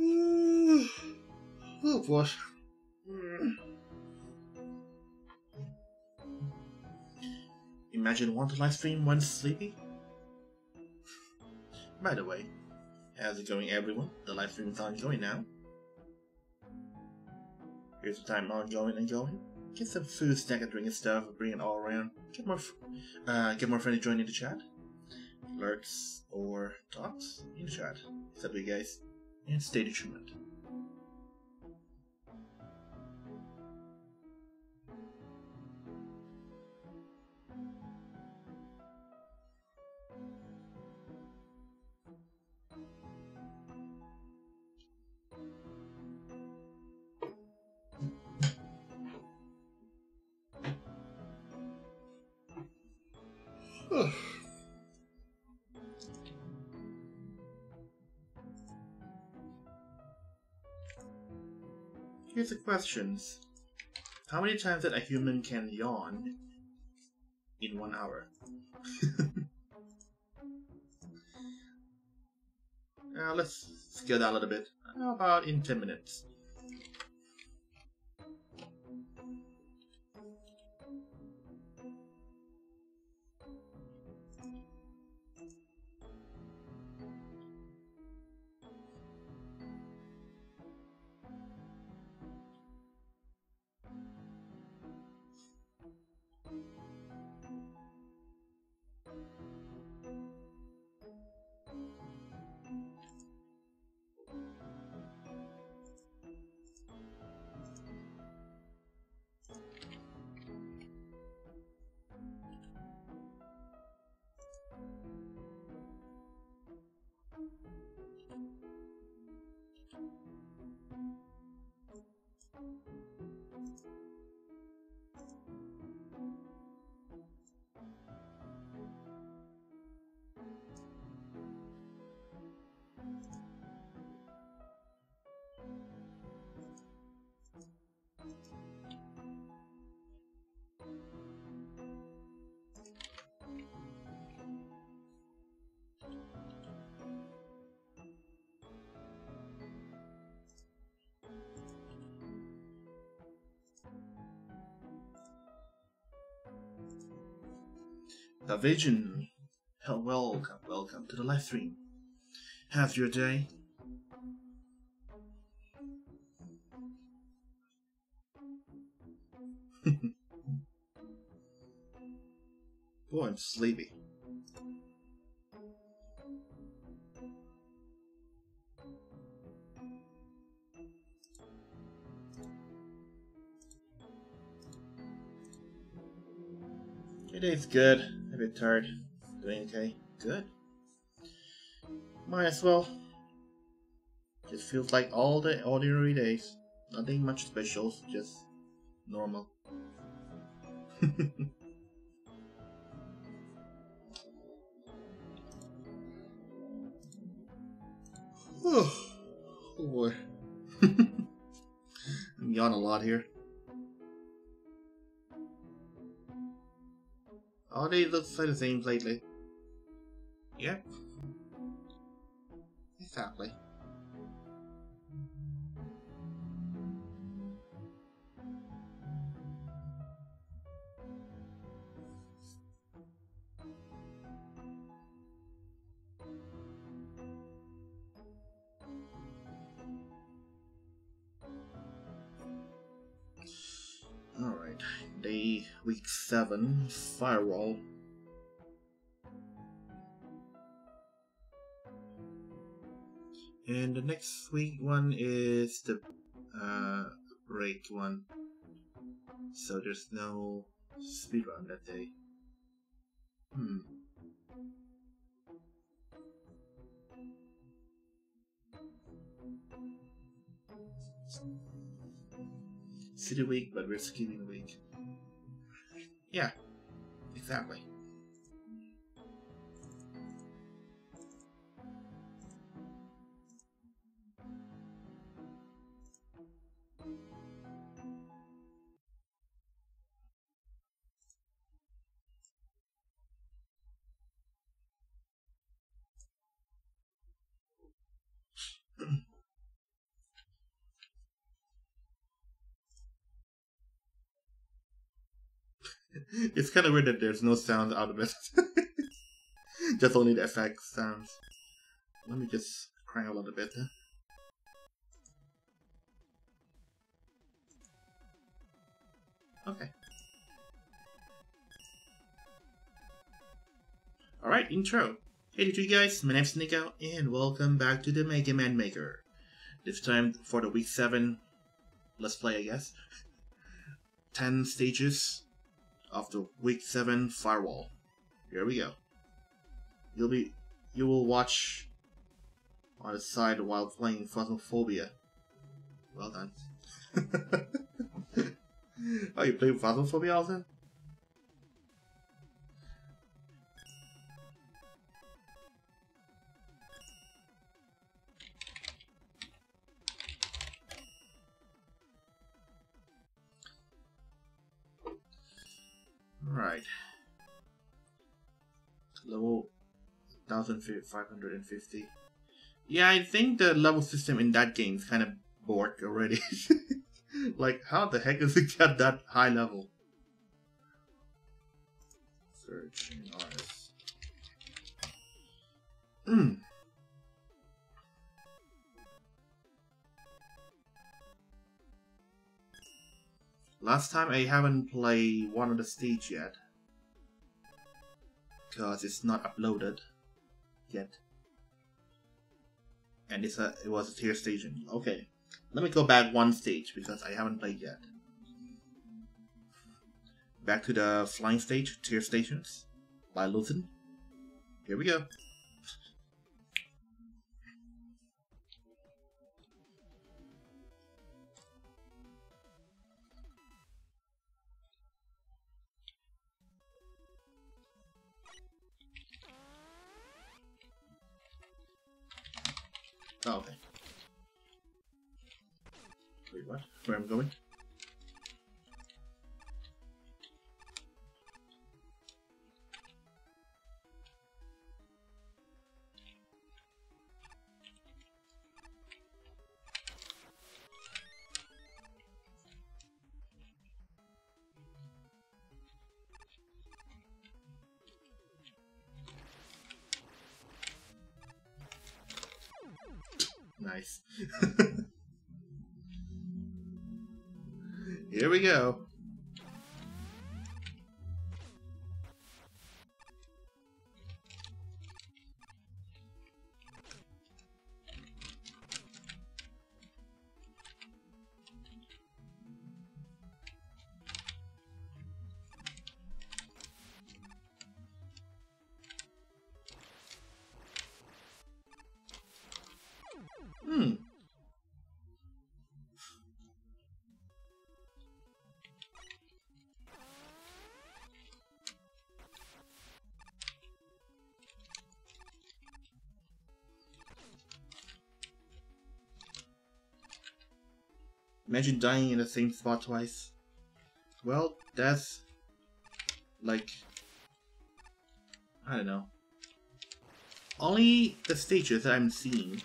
Mm. oh Imagine to live stream when sleepy? By the way, how's it going everyone? The live stream is ongoing now. Here's the time ongoing and going. Get some food, snack, and drink and stuff, bring it all around. Get more, uh, get more friendly joining the chat. Lurks or talks in the chat. It's up to you guys. And stay determined. Here's the questions. How many times that a human can yawn in one hour? uh, let's scale down a little bit. How about in 10 minutes? The Vision. Hell, uh, welcome, welcome to the live stream. Have your day? Boy, I'm sleepy. It is good. Bit tired. Doing okay. Good. Might as well. Just feels like all the ordinary days. Nothing much special, just normal. oh boy. I'm yawning a lot here. All they look like the same lately. Yep. Exactly. Week 7, firewall. And the next week one is the uh, break one. So there's no speedrun that day. Hmm. City week, but we're skipping week. Yeah, exactly. it's kind of weird that there's no sound out of it. just only the effect sounds. Let me just crank a little bit. Okay. Alright, intro. Hey you guys, my name's Nico, and welcome back to the Mega Man Maker. This time for the week 7 let's play, I guess. 10 stages of the week 7 firewall. Here we go. You'll be you will watch on the side while playing Phasmophobia. Well done. oh, you play Phasmophobia also? Right. Level 1550. Yeah, I think the level system in that game is kind of bored already. like, how the heck does it get that high level? Hmm. Last time I haven't played one of the stage yet. Because it's not uploaded yet. And it's a, it was a tier station. Okay. Let me go back one stage because I haven't played yet. Back to the flying stage, tier stations by Luthen. Here we go. Where I'm going? Imagine dying in the same spot twice. Well, that's like I don't know. Only the stages that I'm seeing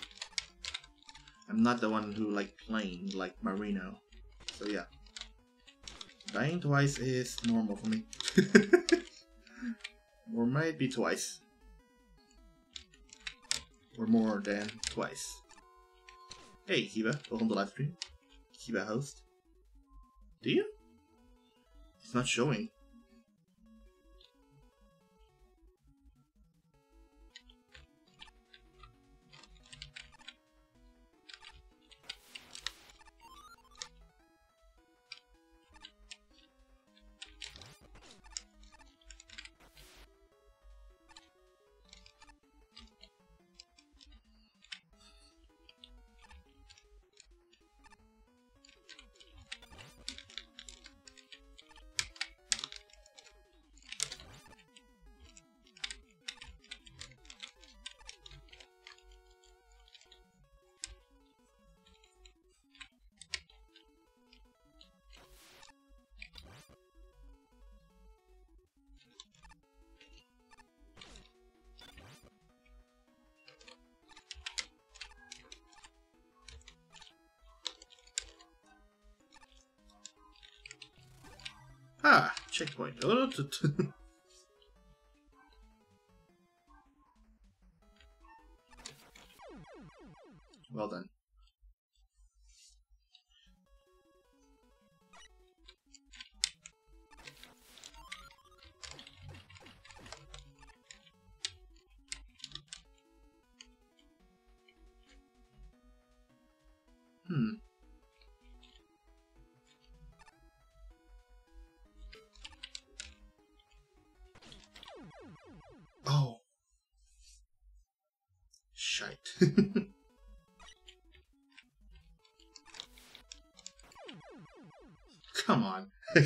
I'm not the one who like playing like Marino. So yeah. Dying twice is normal for me. or might be twice. Or more than twice. Hey Kiba, welcome to live stream. Kiba host. Do you? It's not showing. No, no, to, to,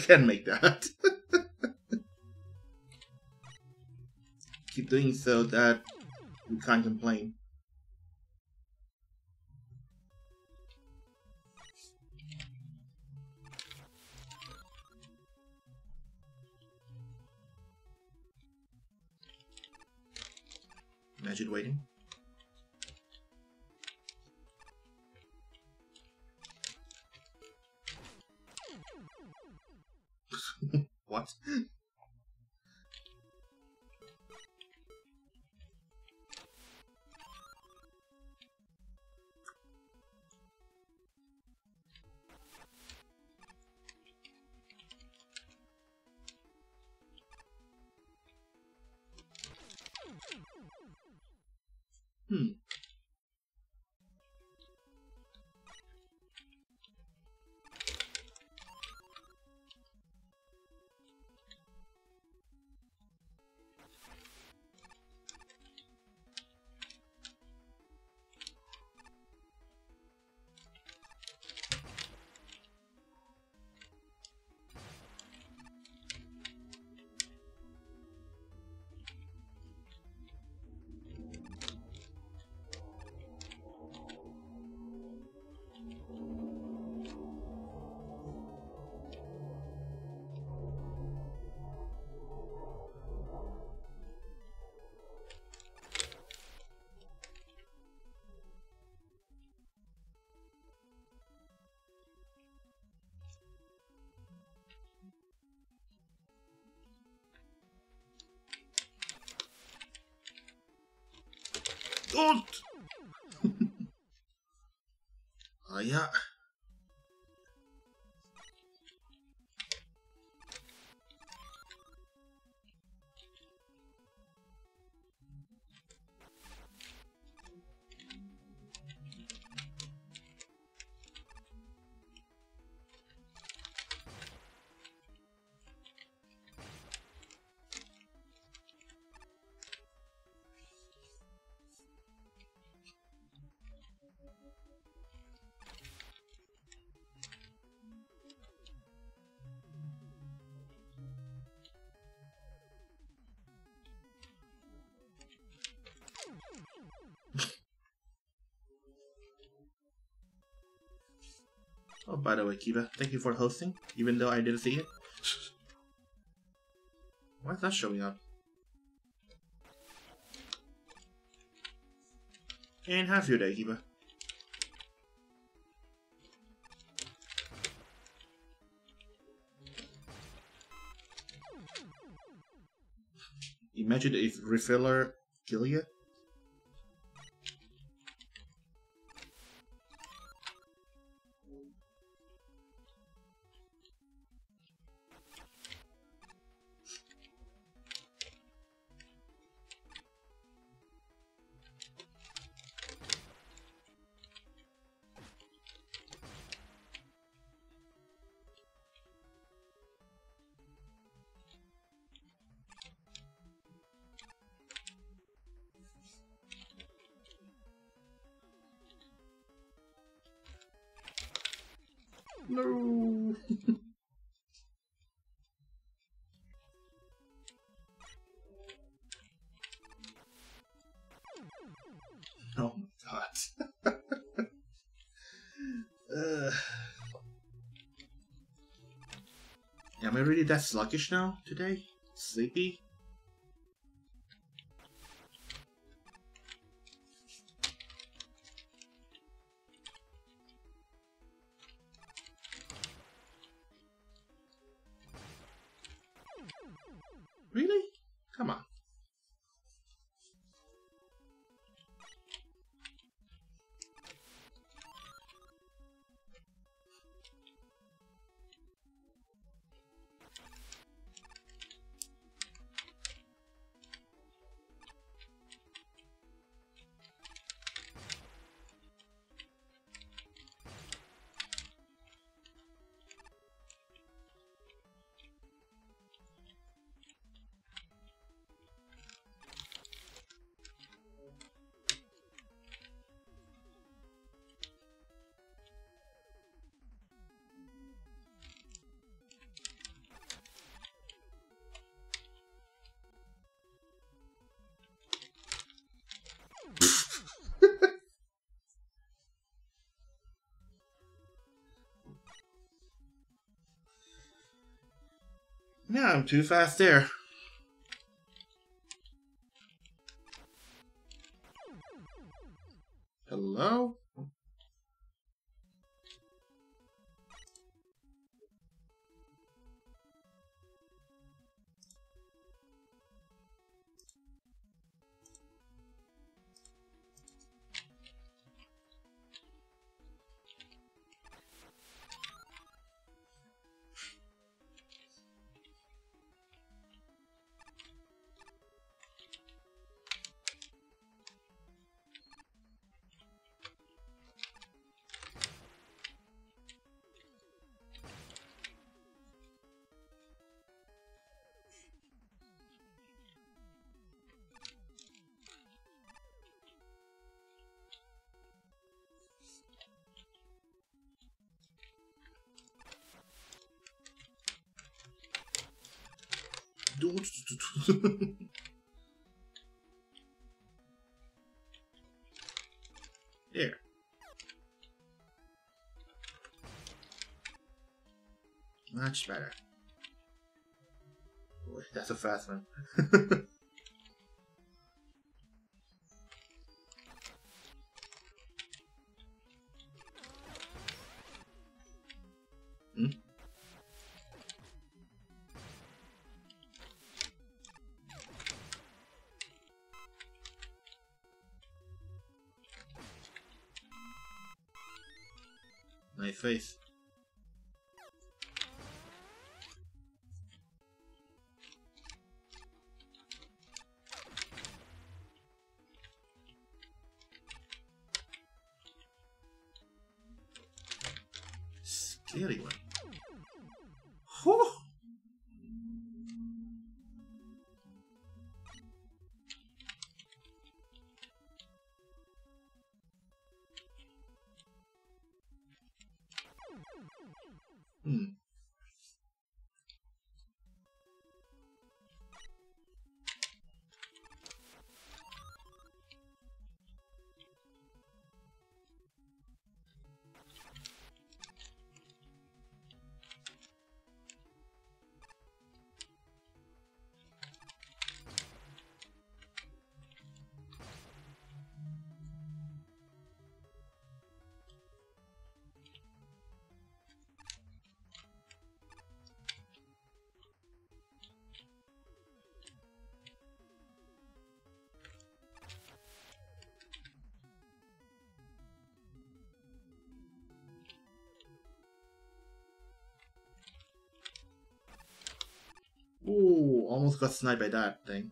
on. Can't make that. Keep doing so that we can't complain. Don't! Ah ja. Oh, by the way, Kiba, thank you for hosting, even though I didn't see it. Why is that showing up? And have your day, Kiba. Imagine if refiller kill you. That sluggish now today? Sleepy? I'm too fast there. Here. Much better. Boy, that's a fast one. almost got sniped by that thing.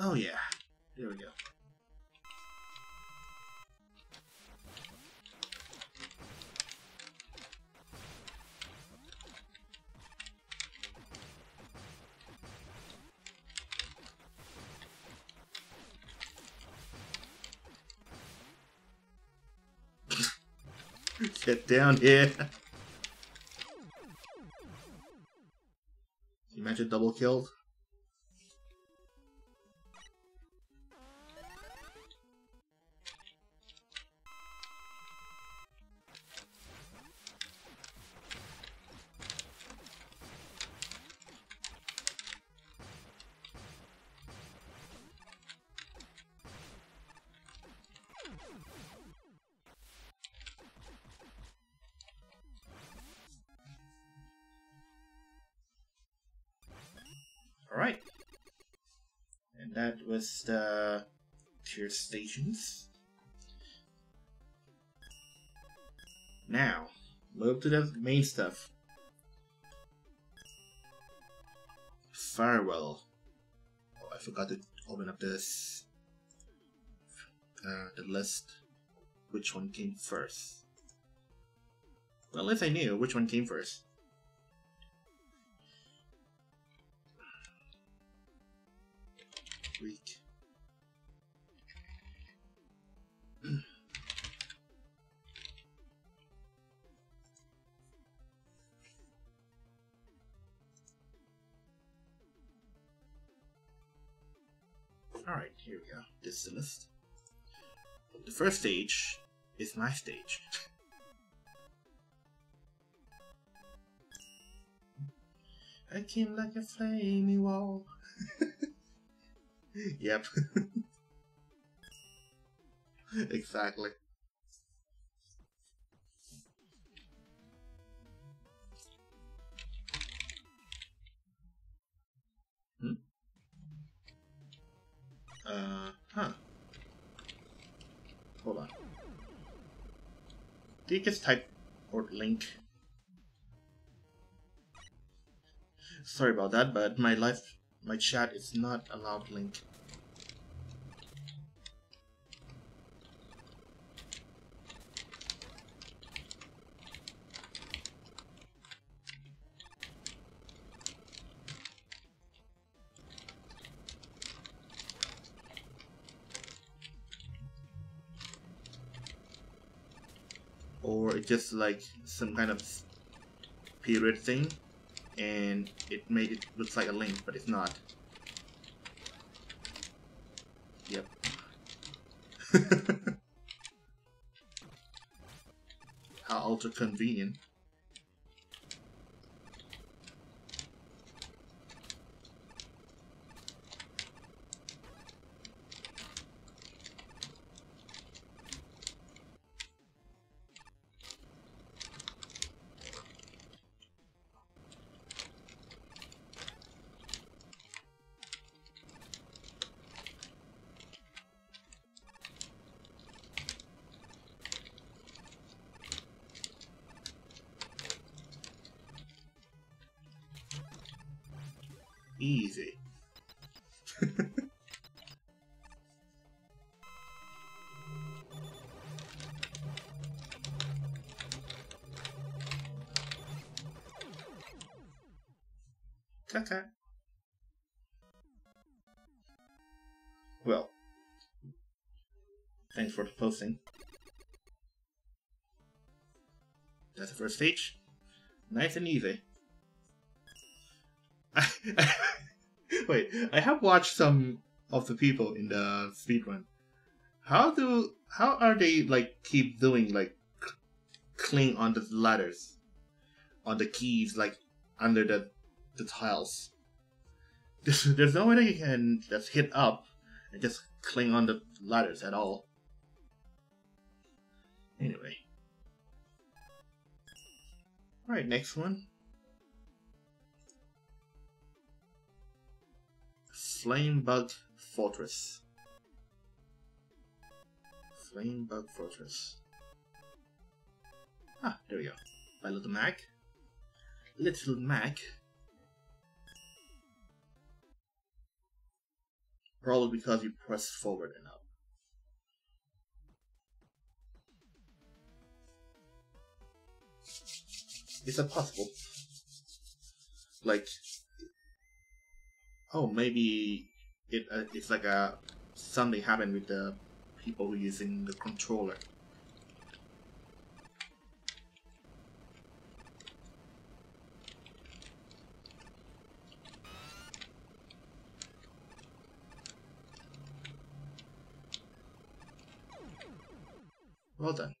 Oh yeah. There we go. Get down here. you Imagine double killed. Alright. And that was the tier stations. Now, move to the main stuff. Farewell. Oh, I forgot to open up this. Uh, the list. Which one came first? Well, least I knew which one came first. Here we go. This is the list. The first stage is my stage. I came like a flaming wall. yep. exactly. Uh, huh. Hold on. Did you just type or link? Sorry about that, but my life, my chat is not allowed link. Just like some kind of period thing and it made it looks like a link but it's not. Yep. How ultra convenient posting. That's the first stage. Nice and easy. Wait, I have watched some of the people in the speedrun. How do how are they like keep doing like cling on the ladders, on the keys like under the the tiles? There's, there's no way that you can just hit up and just cling on the ladders at all. Anyway. Alright, next one. Flamebug Fortress. Flamebug Fortress. Ah, there we go. By Little Mac. Little Mac. Probably because you press forward enough. Is that possible? Like, oh, maybe it uh, it's like a something happened with the people who using the controller. Well done.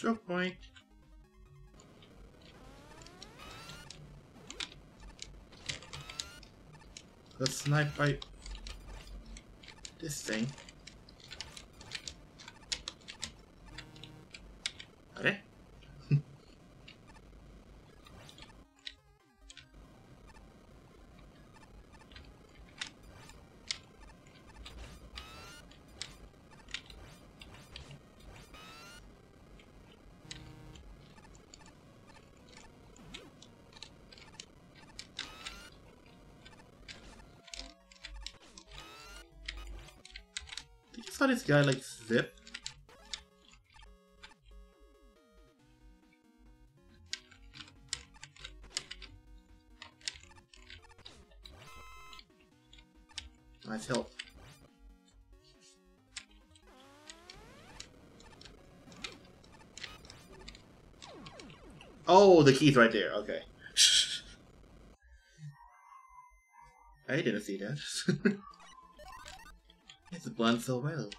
Choke point. Let's snipe by this thing. Saw this guy like zip? Nice help. Oh, the key's right there. Okay. I didn't see that. it's blend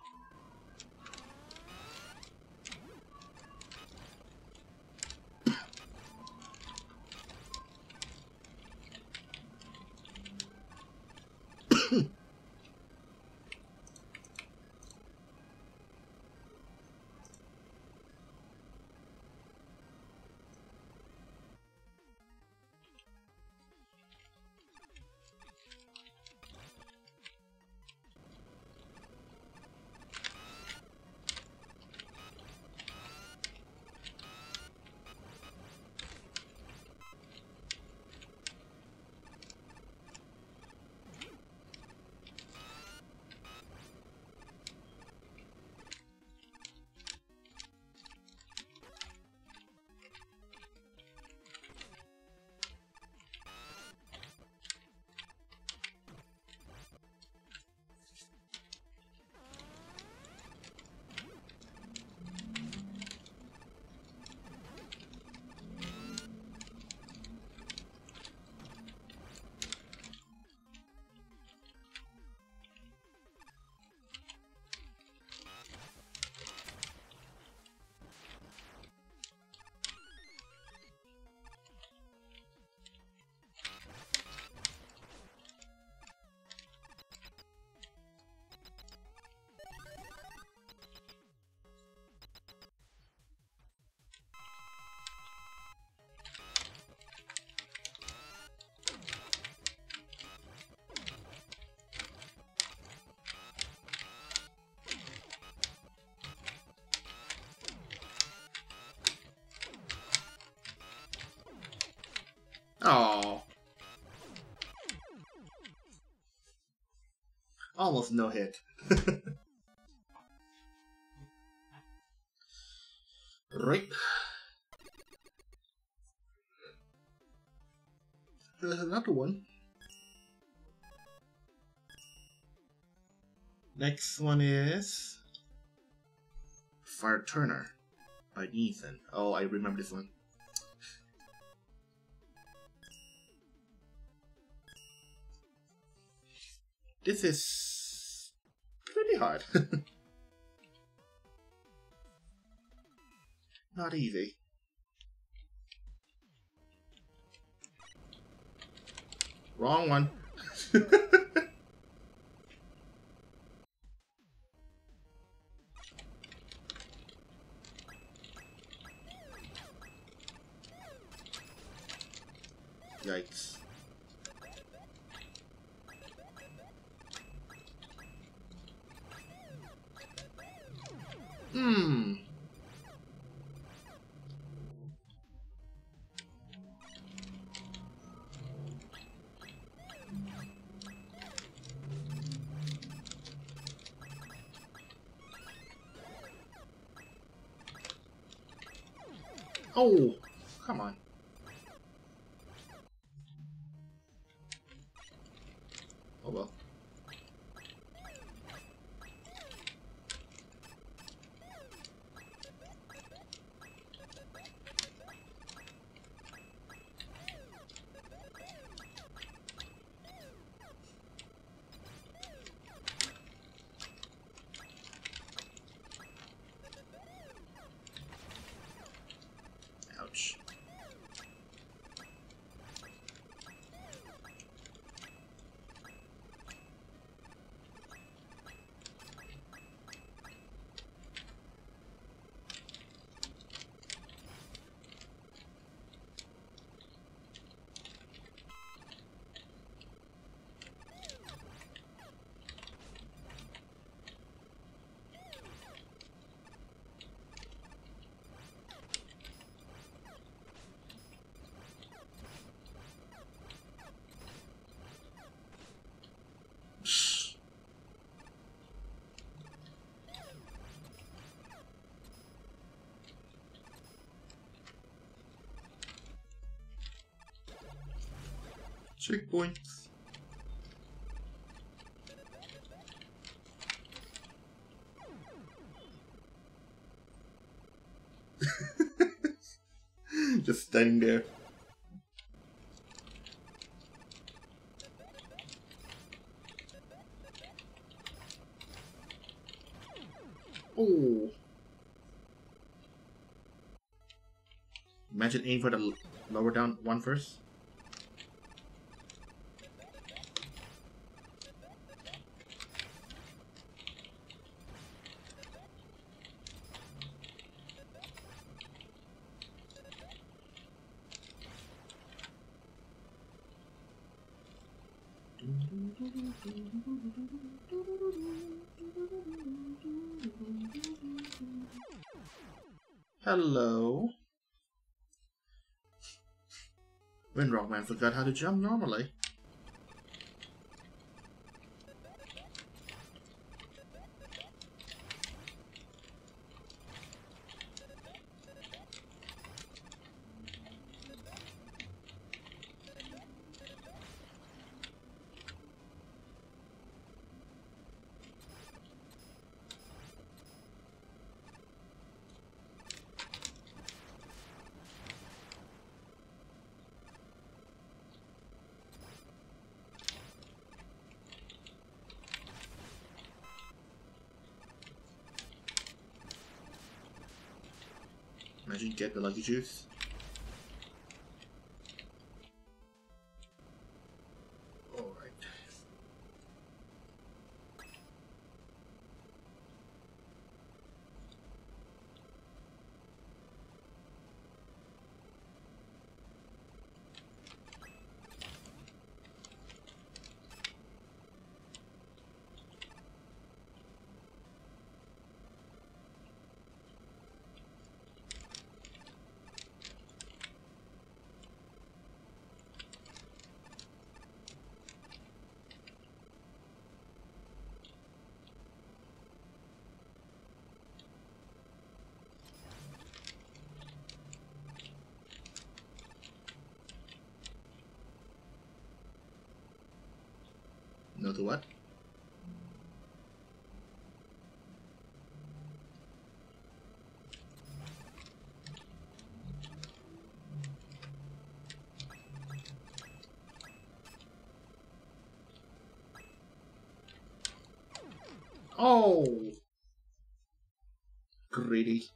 almost no hit. right. There's another one. Next one is Fire Turner by Ethan. Oh, I remember this one. Not easy. Wrong one. Checkpoints. Just standing there. Oh. Imagine aim for the lower down one first. When Rockman forgot how to jump normally. Imagine get the lucky juice. To what? Oh! Greedy.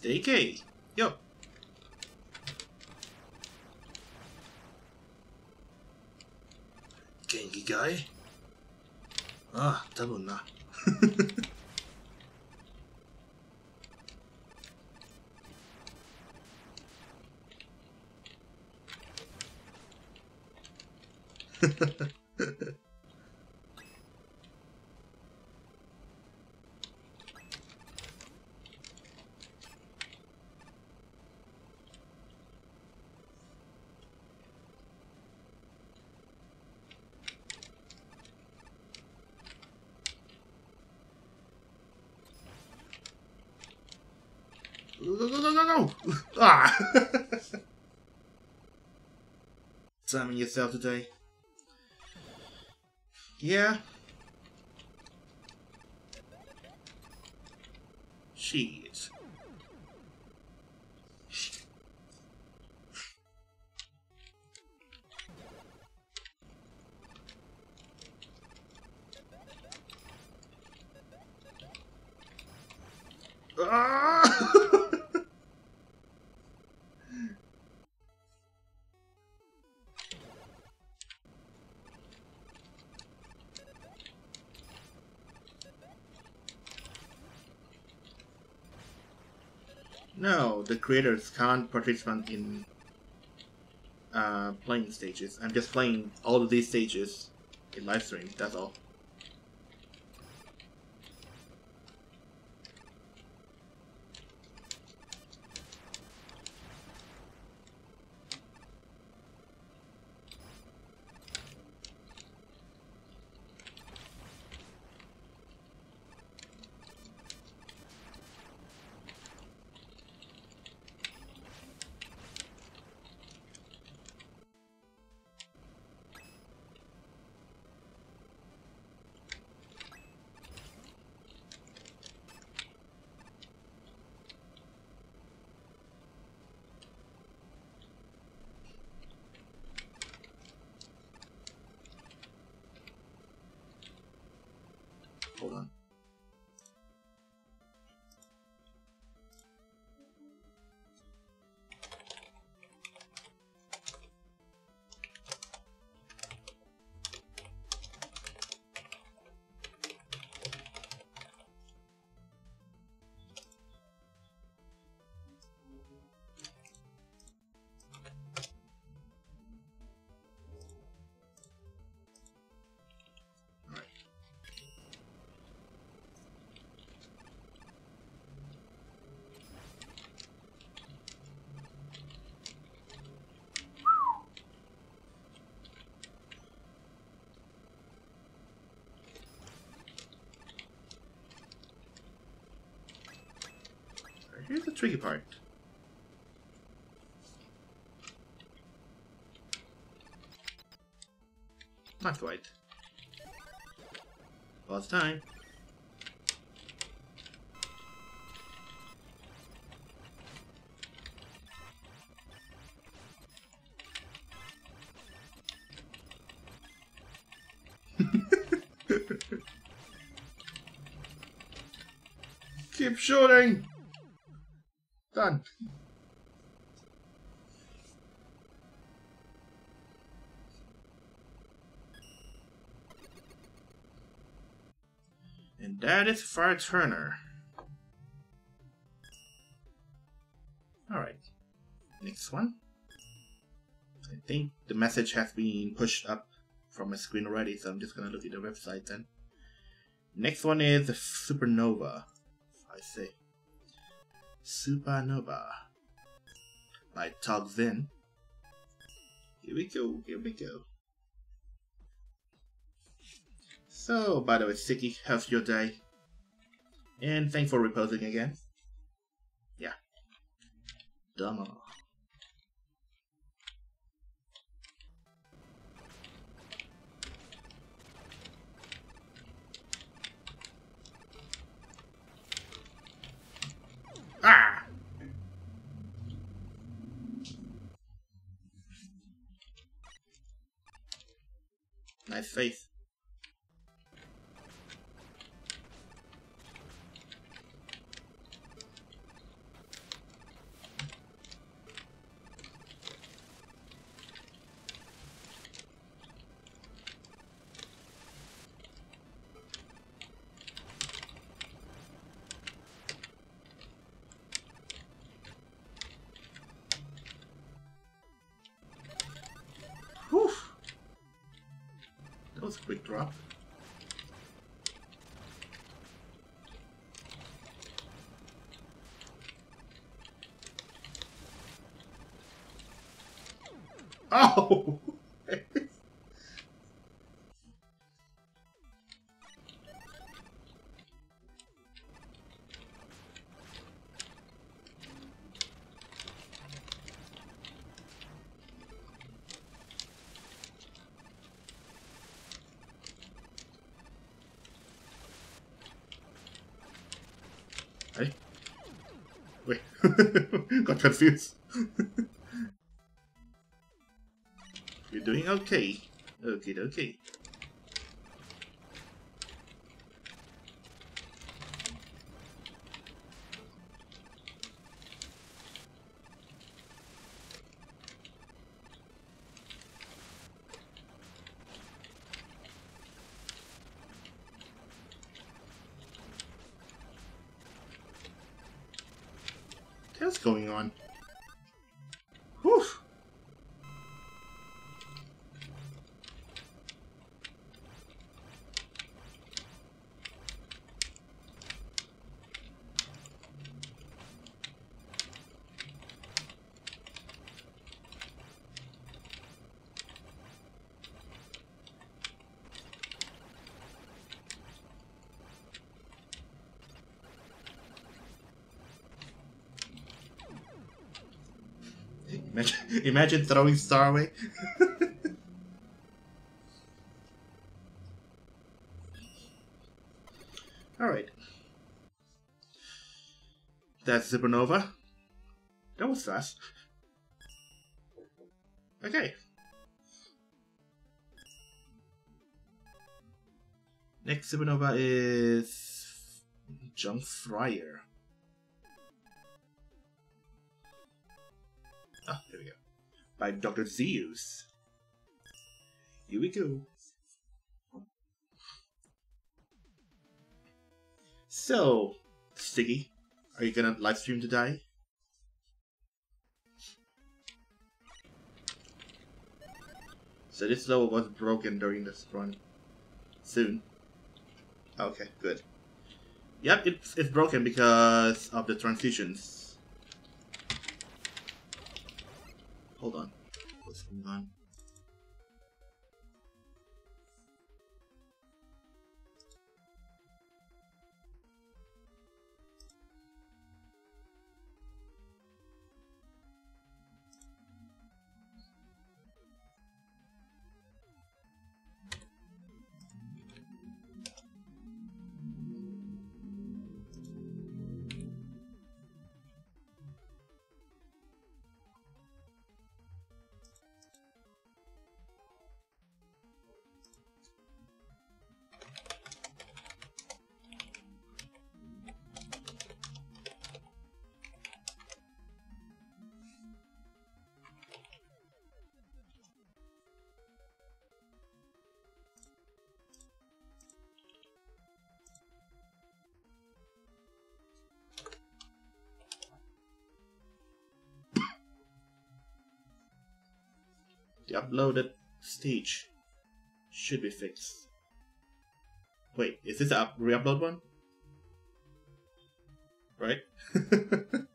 Steaky. Yo. Genki guy. Ah, double na. Ah! Summon yourself today. Yeah. Jeez. Ah! No, the creators can't participate in uh, playing stages. I'm just playing all of these stages in live stream, that's all. Tricky part. Not quite. Well, it's time. Keep shooting! Done. And that is Fire Turner. Alright. Next one. I think the message has been pushed up from my screen already, so I'm just gonna look at the website then. Next one is Supernova. I say. Supernova by Tog Zin. Here we go, here we go. So, by the way, Sticky, how's your day? And thanks for reposing again. Yeah. Dumber. Ah! Nice face. Oh! Wait. Got confused. Okay. Okay, okay. What's going on? Whew. Imagine, throwing Star away. Alright. That's Supernova. That was fast. Okay. Next Supernova is Junk Fryer. By Dr. Zeus. Here we go. So, Sticky, are you gonna live stream today? So this level was broken during this run. Soon. Okay, good. Yep, it's, it's broken because of the transitions. Hold on. What's uploaded stage should be fixed. Wait, is this a re-upload one? Right?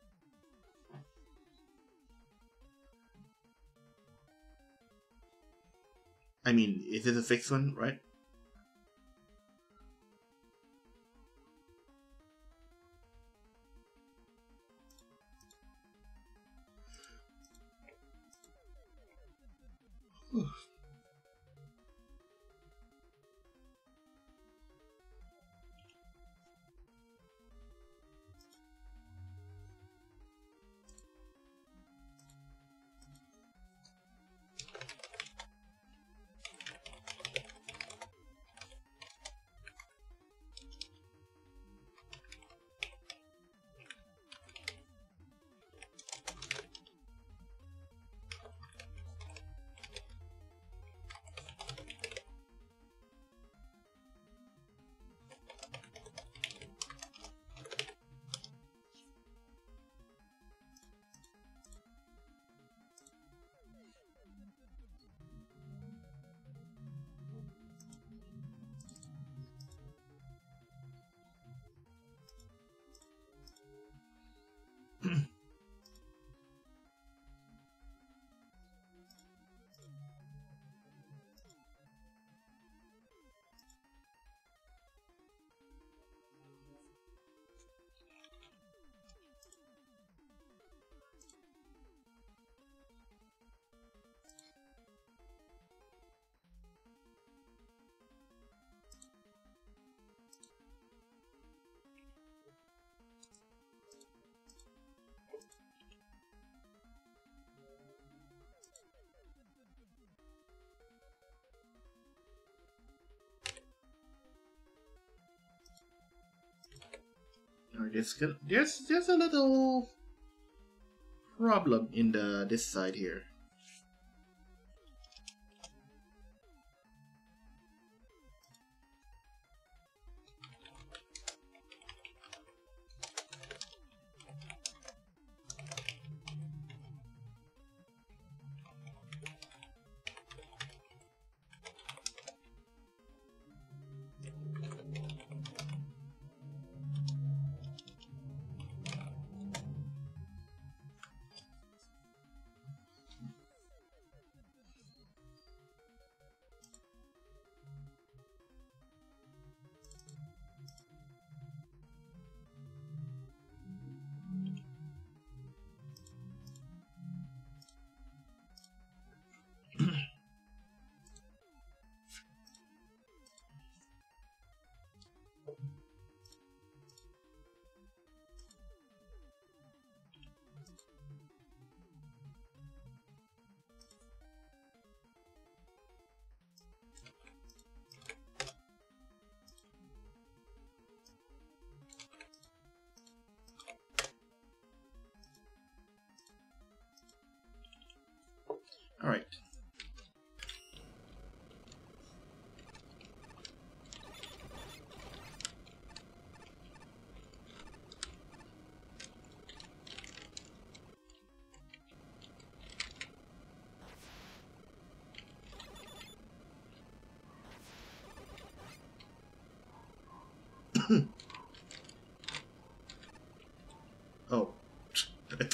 I mean, is this a fixed one, right? There's, there's there's a little problem in the this side here.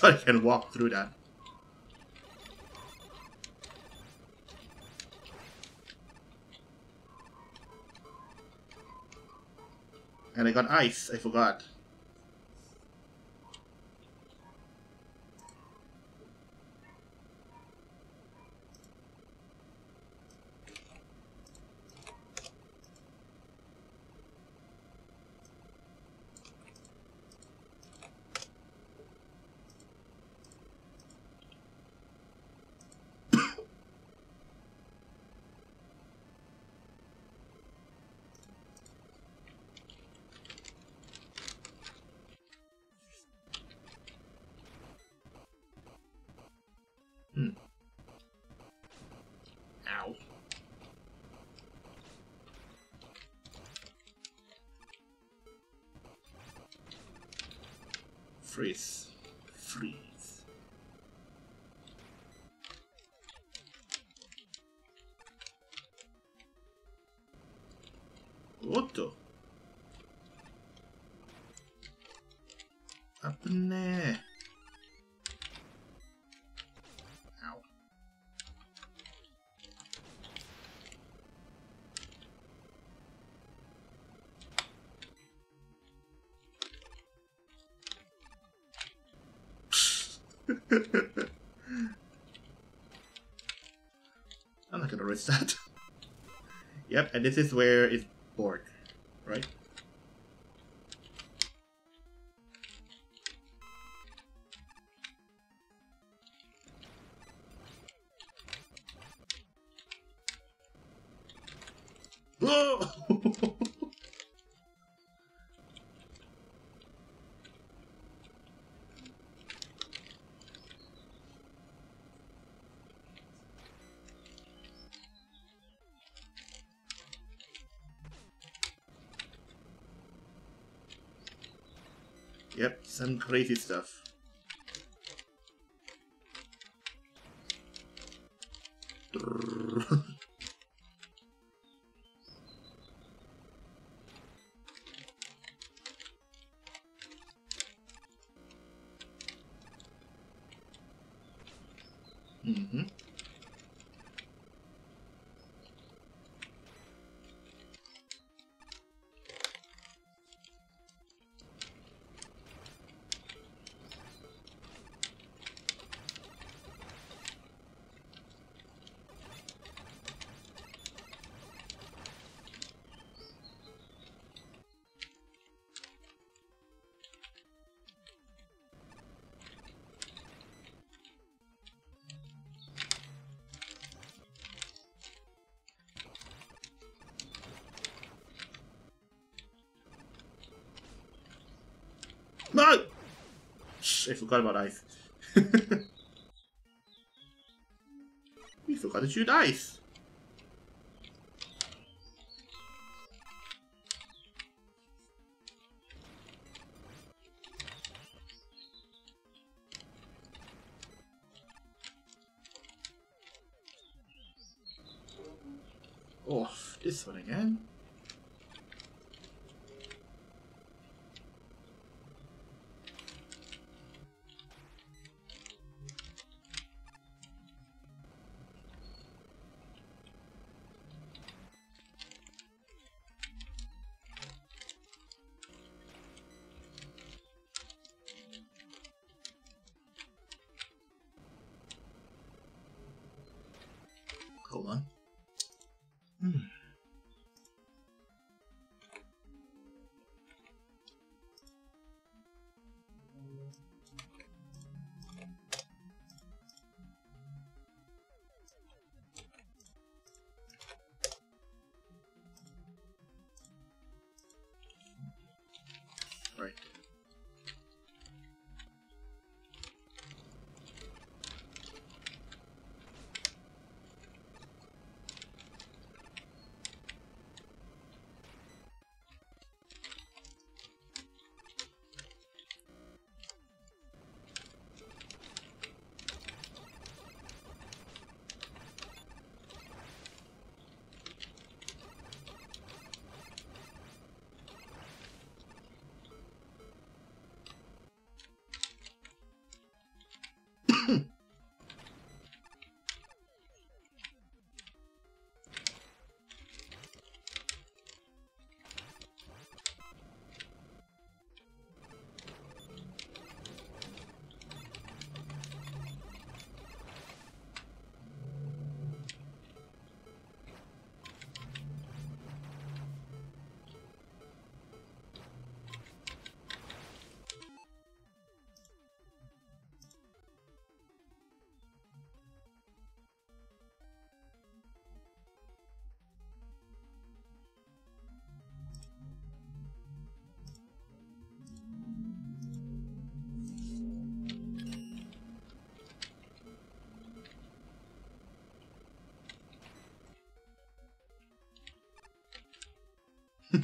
I can walk through that. And I got ice, I forgot. Freeze. Freeze. Otto. Up in there. I'm not gonna risk that. yep, and this is where it's Borg, crazy stuff. Shh, I forgot about ice. we forgot to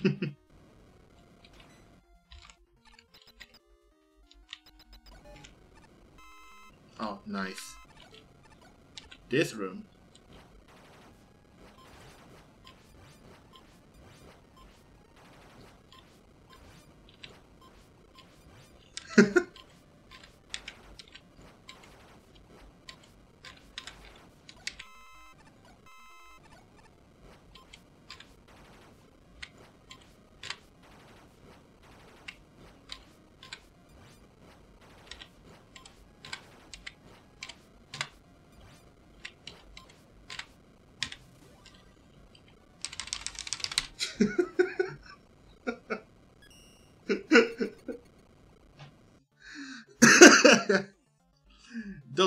oh, nice. This room.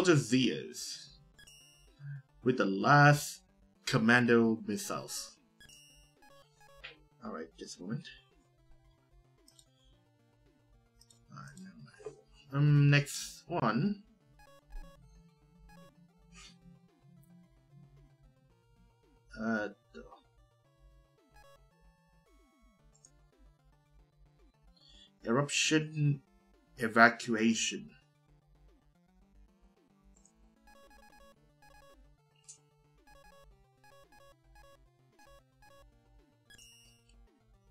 Delta Zeus with the last commando missiles. Alright, just a moment. Um, next one. Uh, eruption evacuation.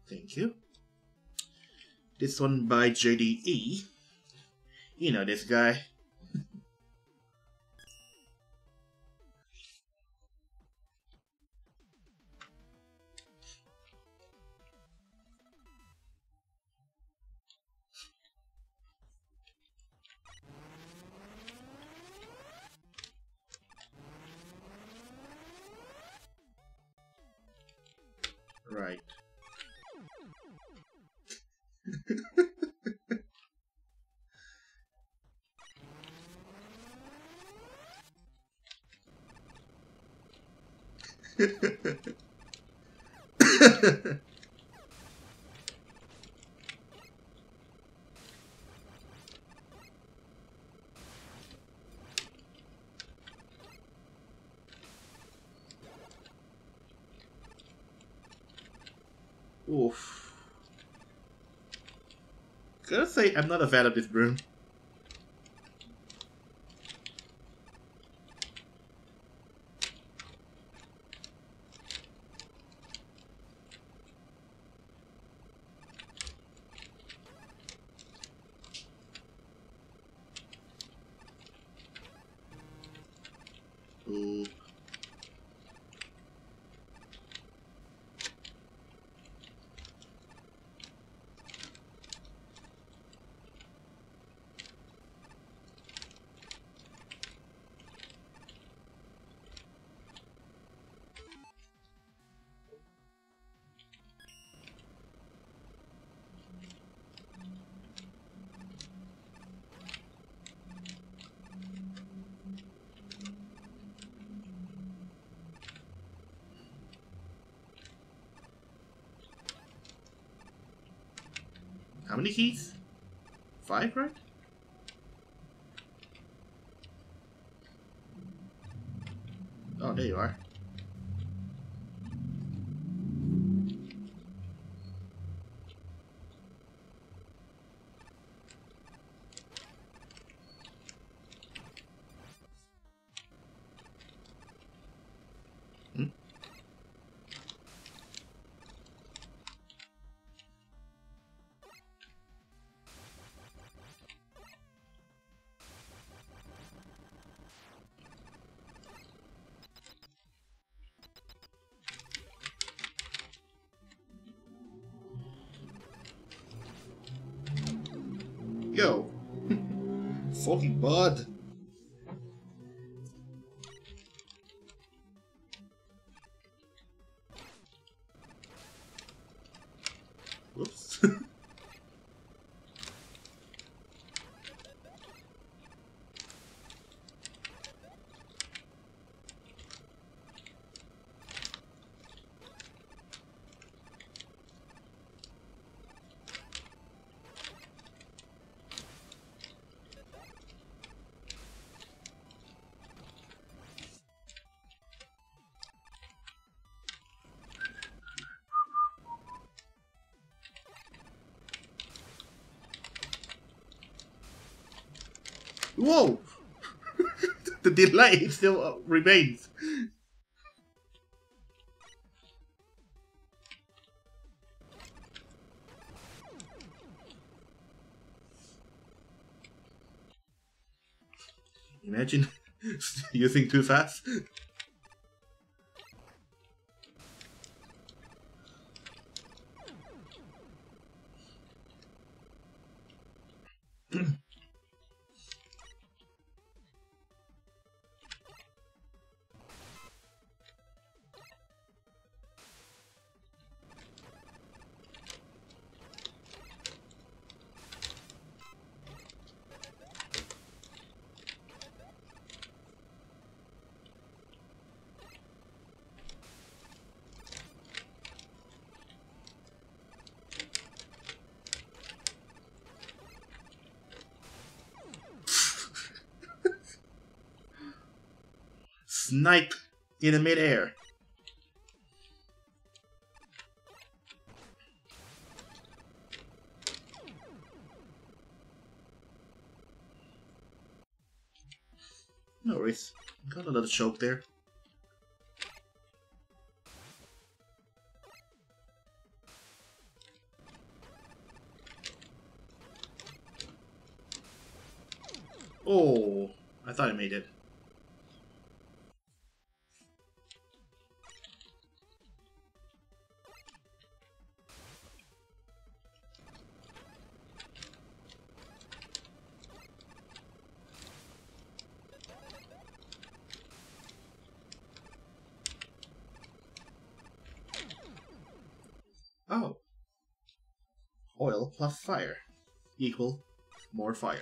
Thank you. This one by JDE. You know this guy. I'm not a fan of this broom. Ooh. How many keys? Five, right? Yo. Fucking bud. Delay still remains. Imagine using too fast. Snipe in the midair. No worries. Got a little choke there. More fire.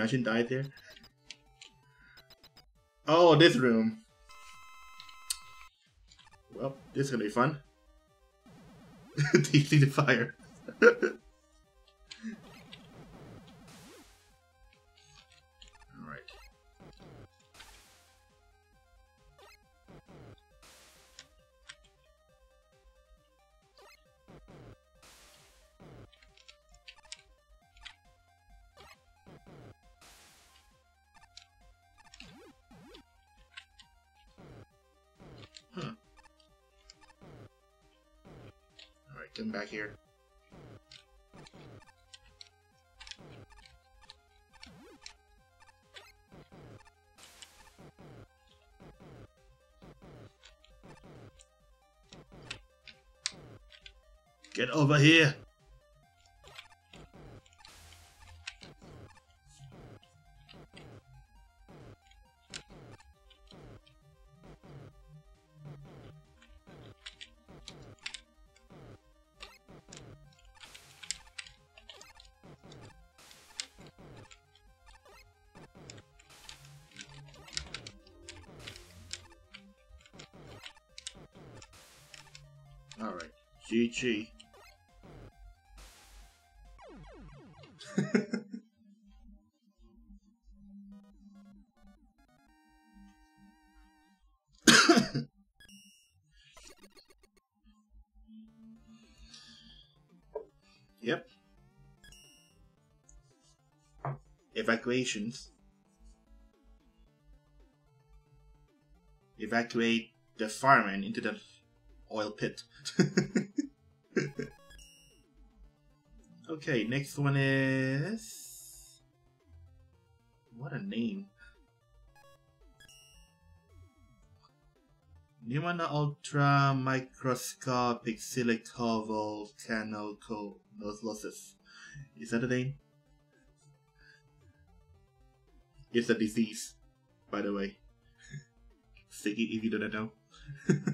Imagine died there. Oh, this room. Well, this is gonna be fun. Deeply the fire. Alright, back here. Get over here! GG. yep. Evacuations. Evacuate the firemen into the oil pit. okay, next one is. What a name. Pneumona ultra microscopic silicovolcanoconiosis. Is that a name? It's a disease, by the way. Sticky if you don't know.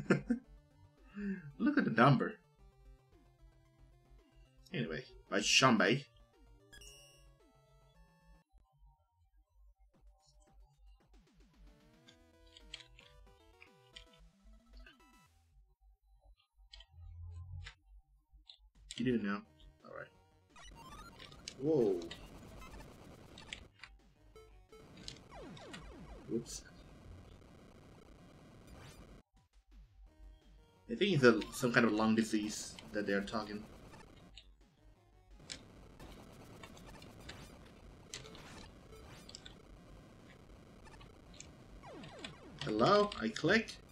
Look at the number. Anyway, by Shanbei. You didn't know? Alright. Whoa. Whoops. I think it's a, some kind of lung disease that they're talking. Hello? I click?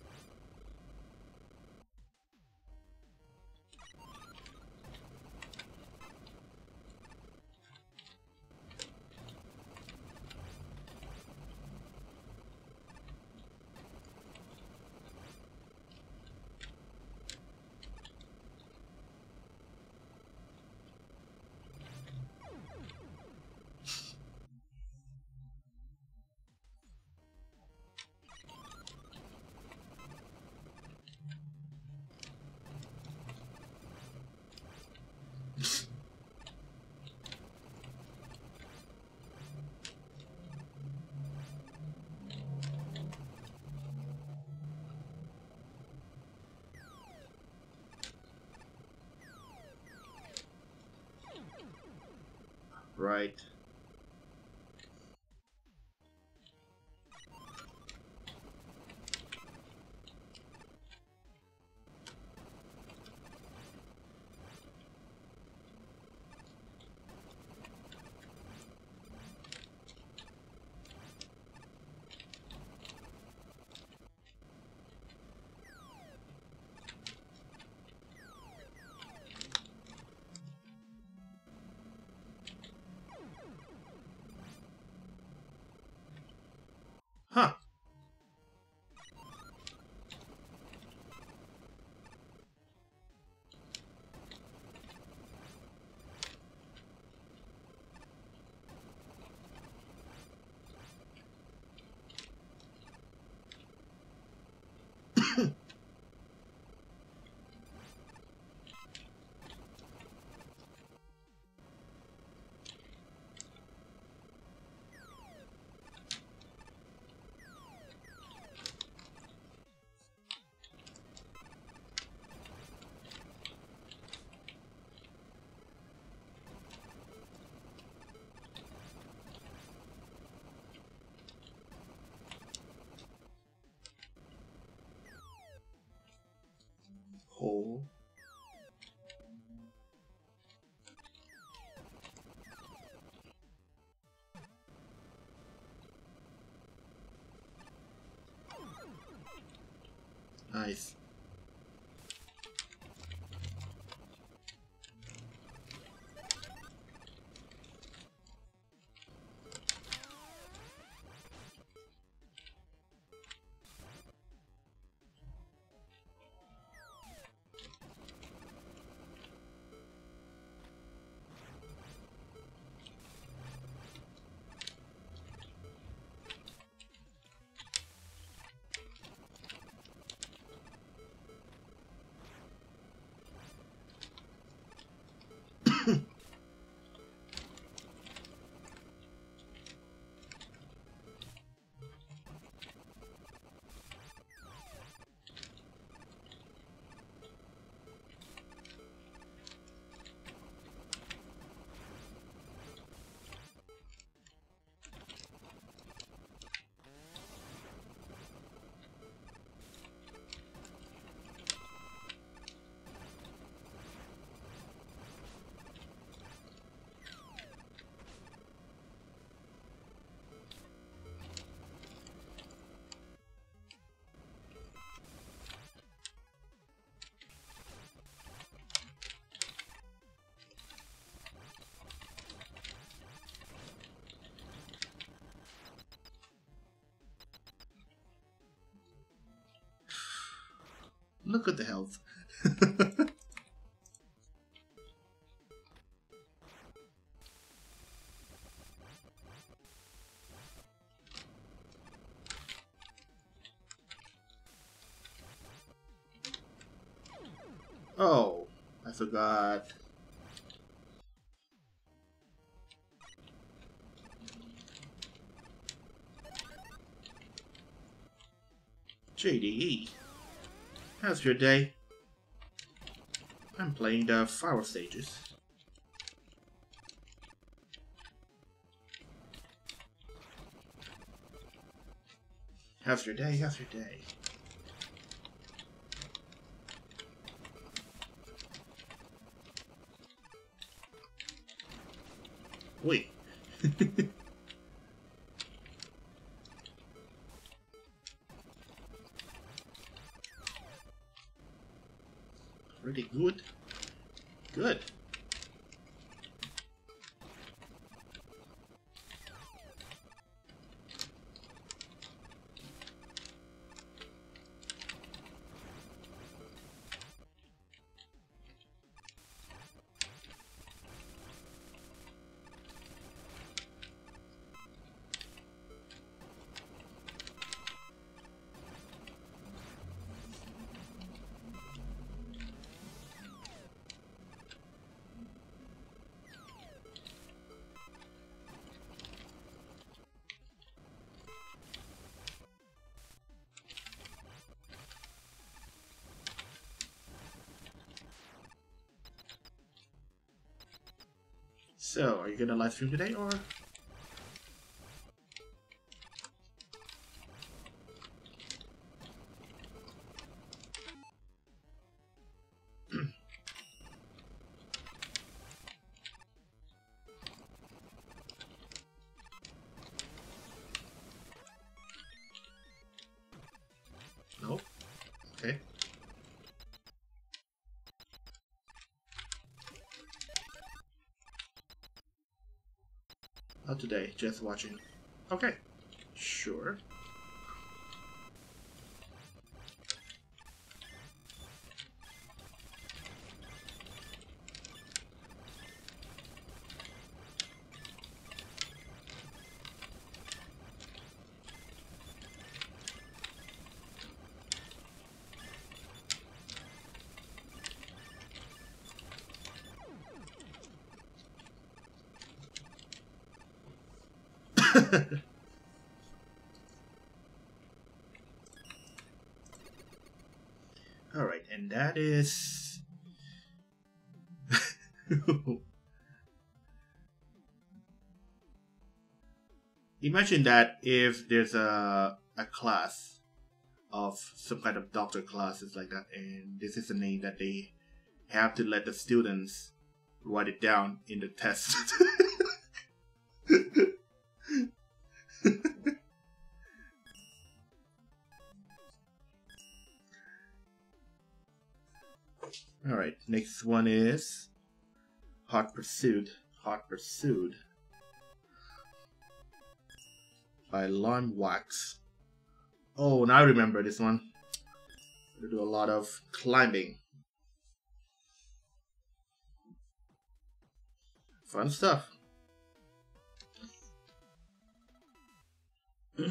Nice. Look at the health. oh, I forgot. JDE. How's your day? I'm playing uh, the flower stages. How's your day? How's your day? So, are you gonna live stream today or? Just watching. Okay. Sure. All right, and that is. Imagine that if there's a a class of some kind of doctor classes like that, and this is a name that they have to let the students write it down in the test. one is Hot Pursuit. Hot Pursuit by Lime Wax. Oh, now I remember this one. Do a lot of climbing. Fun stuff.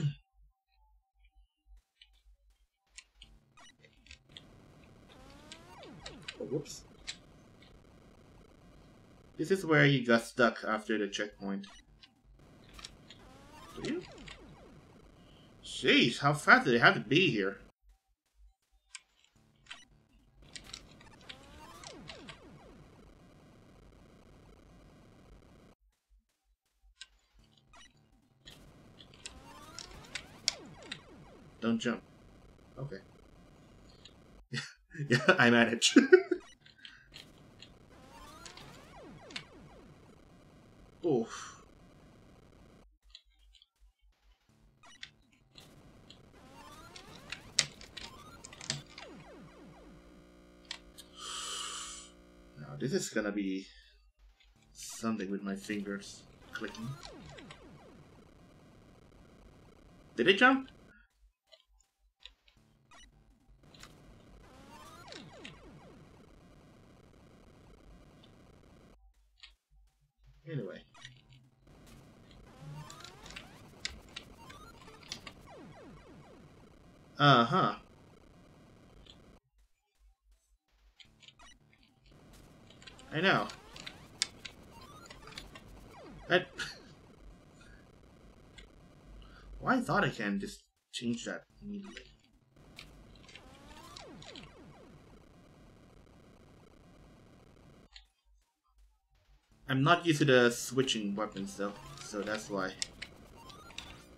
Oh, whoops. This is where you got stuck after the checkpoint. You? Jeez, how fast did it have to be here? Don't jump. Okay. yeah, I managed. Oof. Now this is gonna be something with my fingers clicking. Did it jump? Uh-huh. I know. That... well, I thought I can just change that immediately. I'm not used to the switching weapons though, so that's why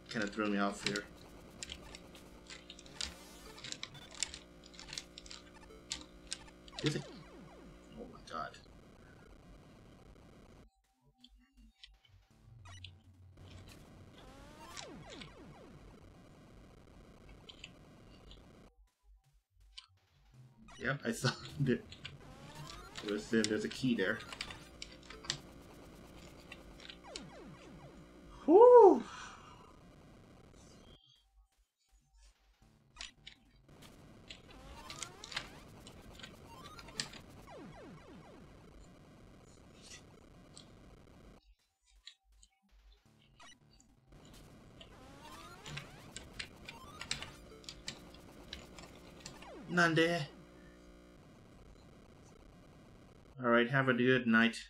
kind of threw me off here. It? Oh my god. Yep, I saw it. There's, there's a key there. Nande. Alright, have a good night.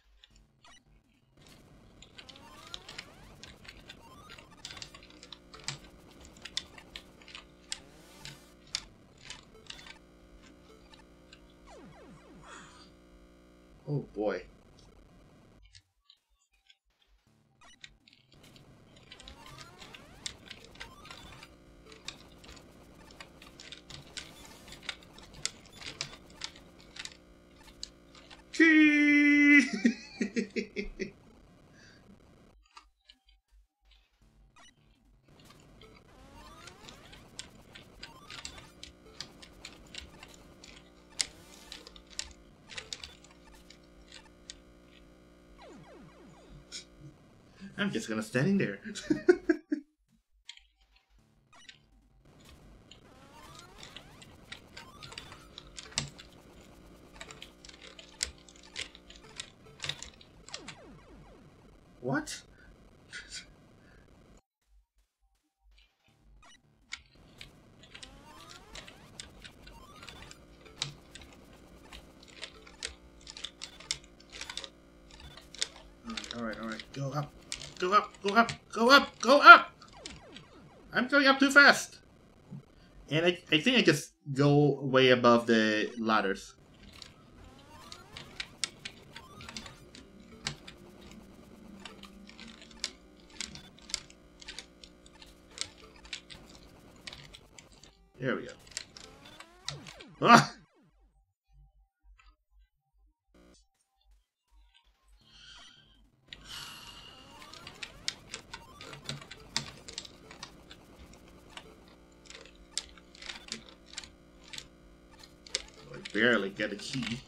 Just gonna stand in there. fast! And I, I think I just go way above the ladders. A key.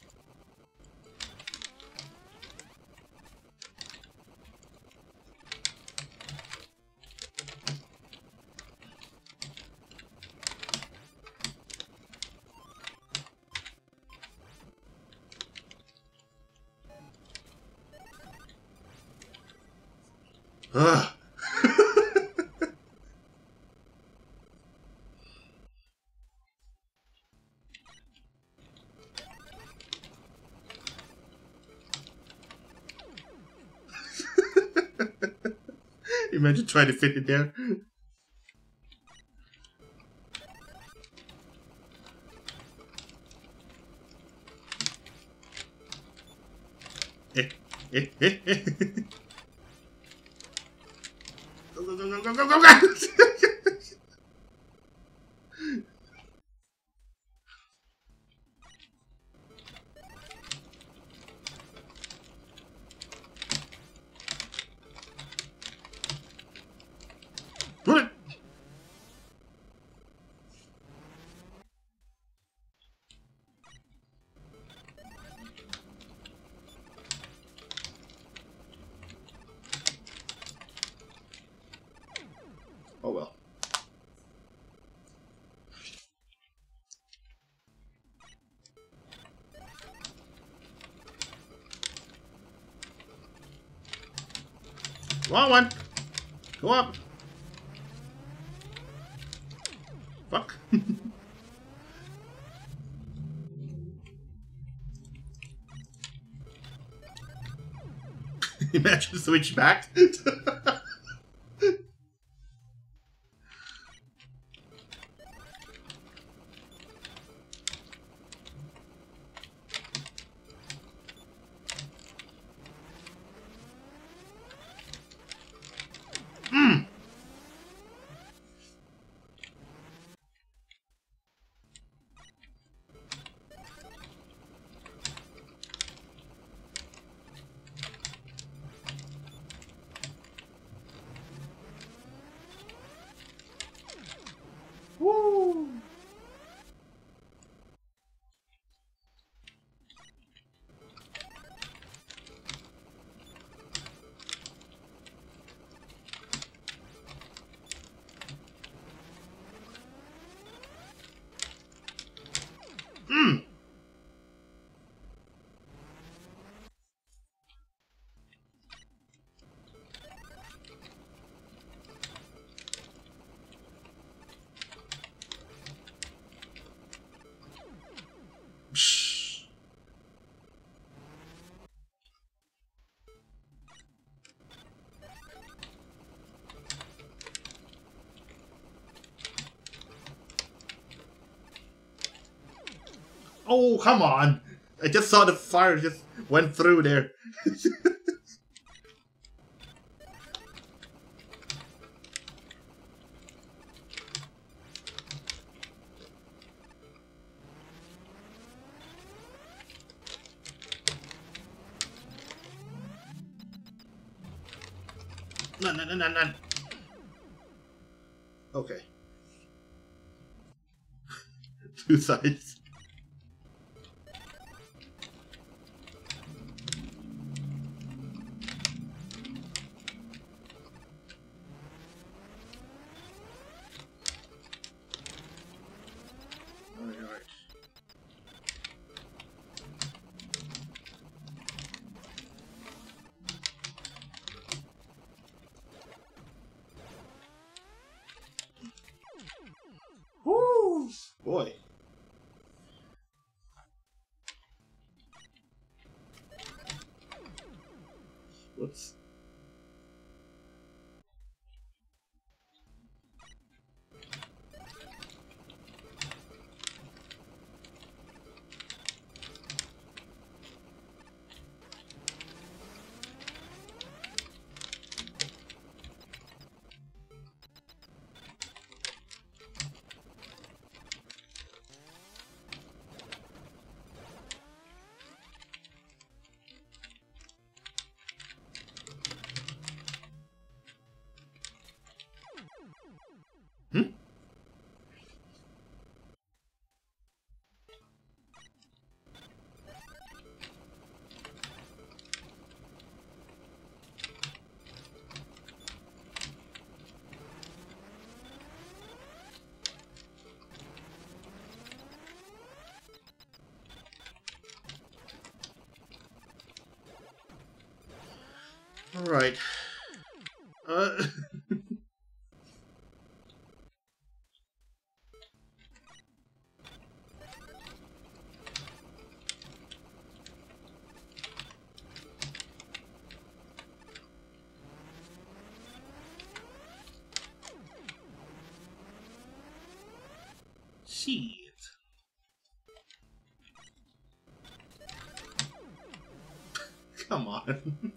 Trying to fit it there. Wrong one. Go up. Fuck. Imagine switch back. Oh, come on! I just saw the fire just went through there. No, no, no, no, no. Okay. Two sides. Right. Uh. Come on.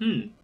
Hmm.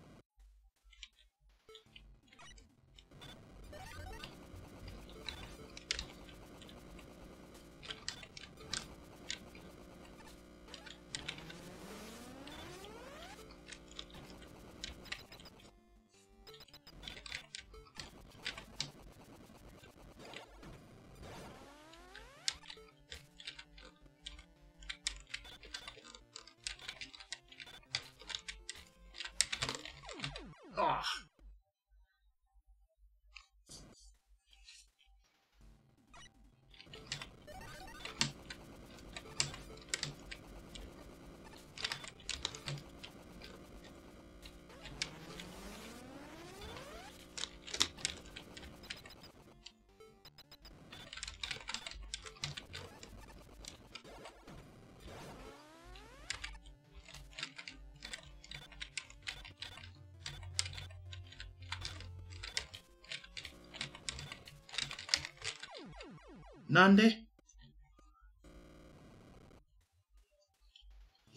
Nande?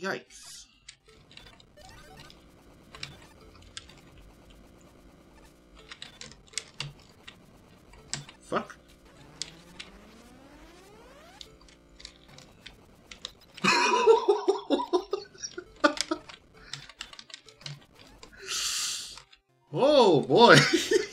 Yikes. Fuck. oh boy.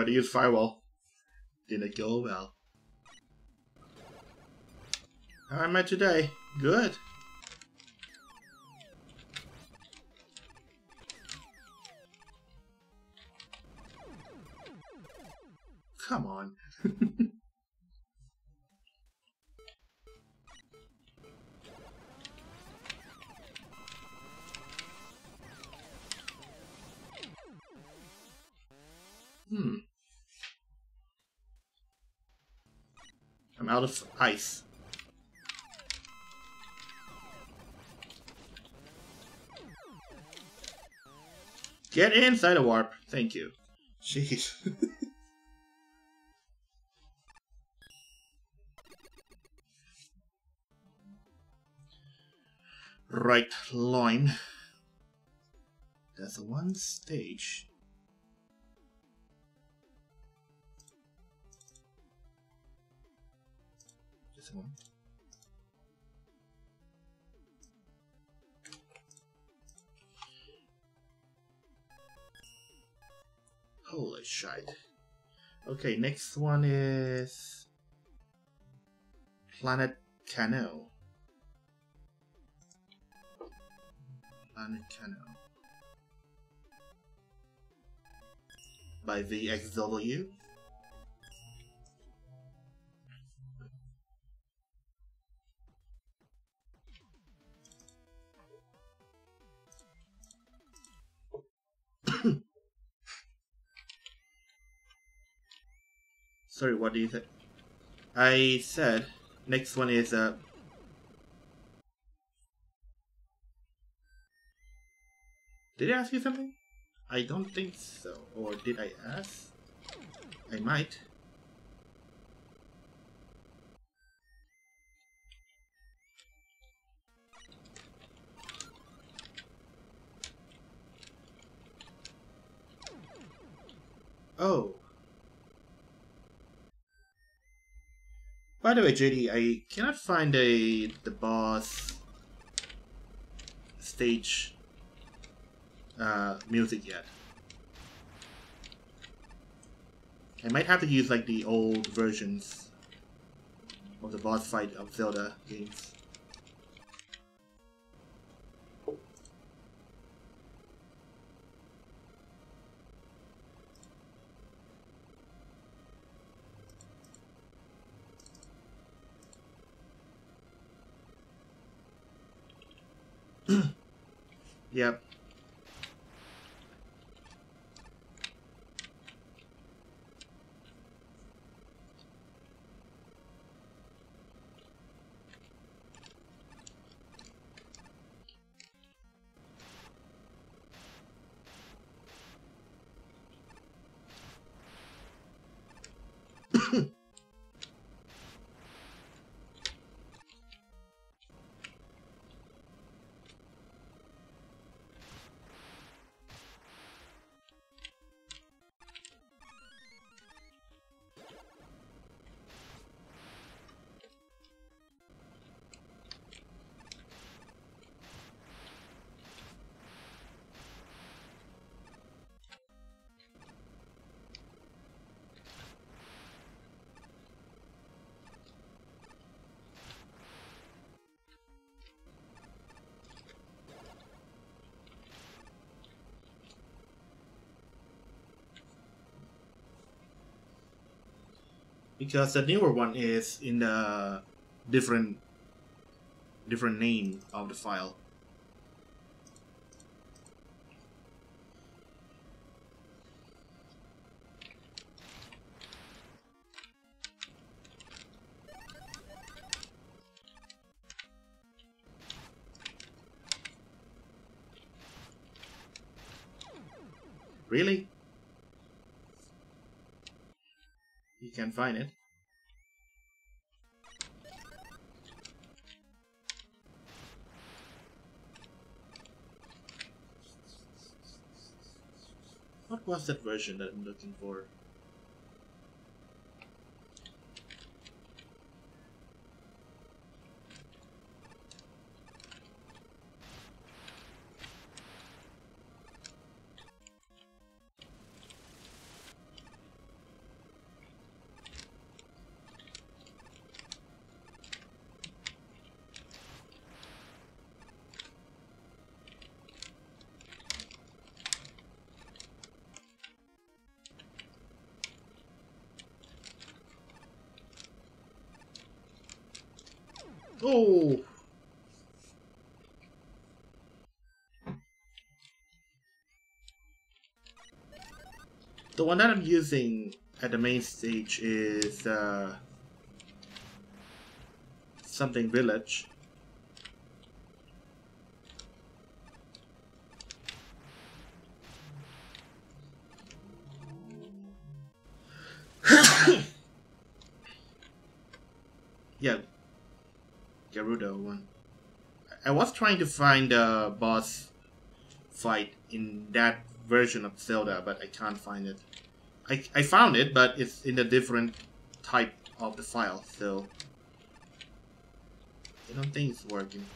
Try to use firewall. Didn't go well. How am I today? Good. Ice. Get inside a warp. Thank you. Jeez. right loin. That's one stage. One. Holy shite. Okay, next one is Planet Cano. Planet Cano. By VXW. Sorry, what do you say? I said next one is uh Did I ask you something? I don't think so. Or did I ask? I might. Oh. By the way, JD, I cannot find a the boss stage uh, music yet. I might have to use like the old versions of the boss fight of Zelda games. Yep. Because the newer one is in the different different name of the file. Find it. What was that version that I'm looking for? One that I'm using at the main stage is uh, something village. yeah, Gerudo one. I was trying to find a boss fight in that version of Zelda, but I can't find it. I, I found it, but it's in a different type of the file, so I don't think it's working.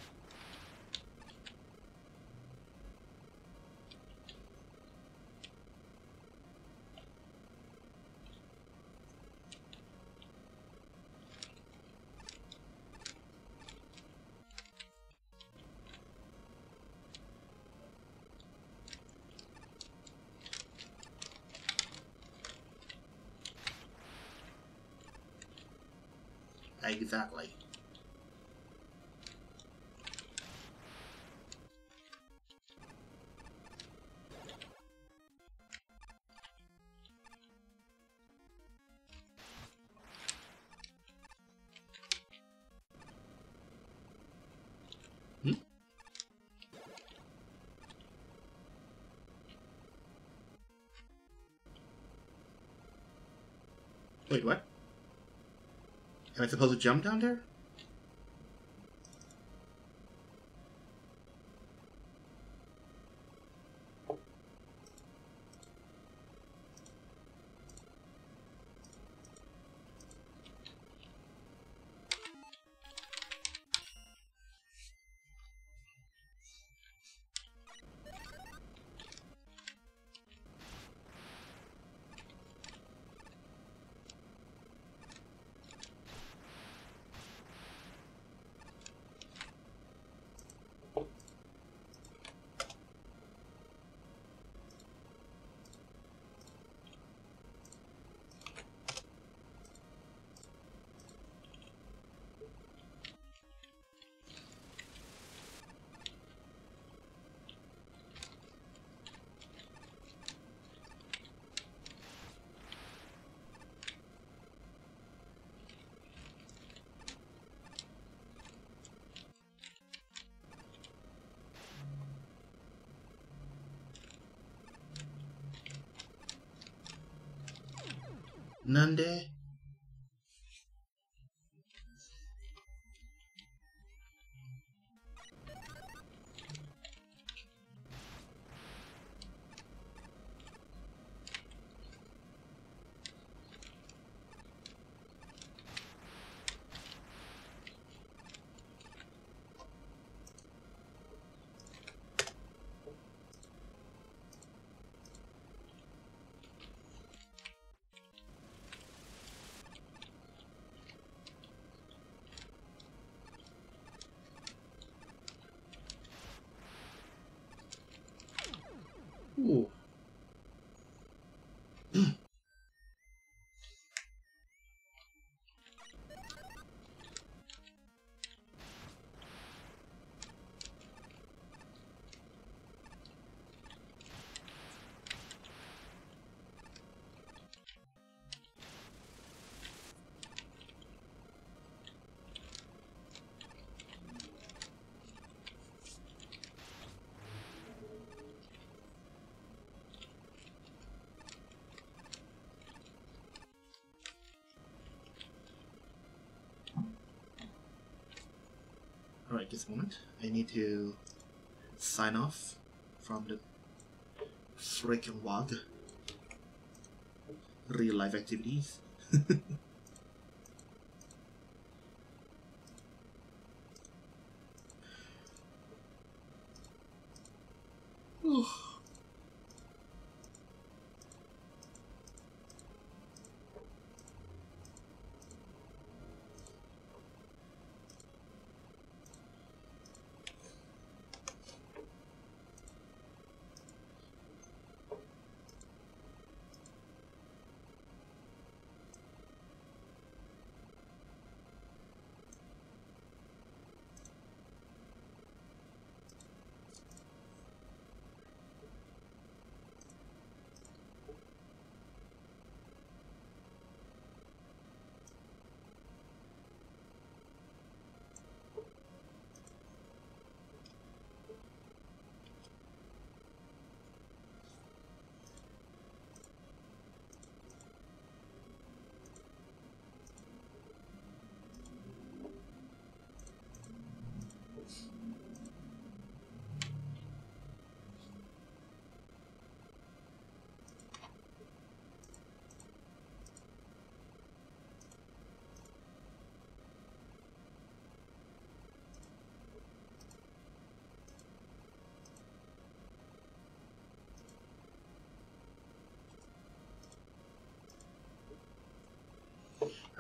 I supposed to jump down there? なんで？Ooh. Alright, this moment. I need to sign off from the freaking WOG. Real life activities.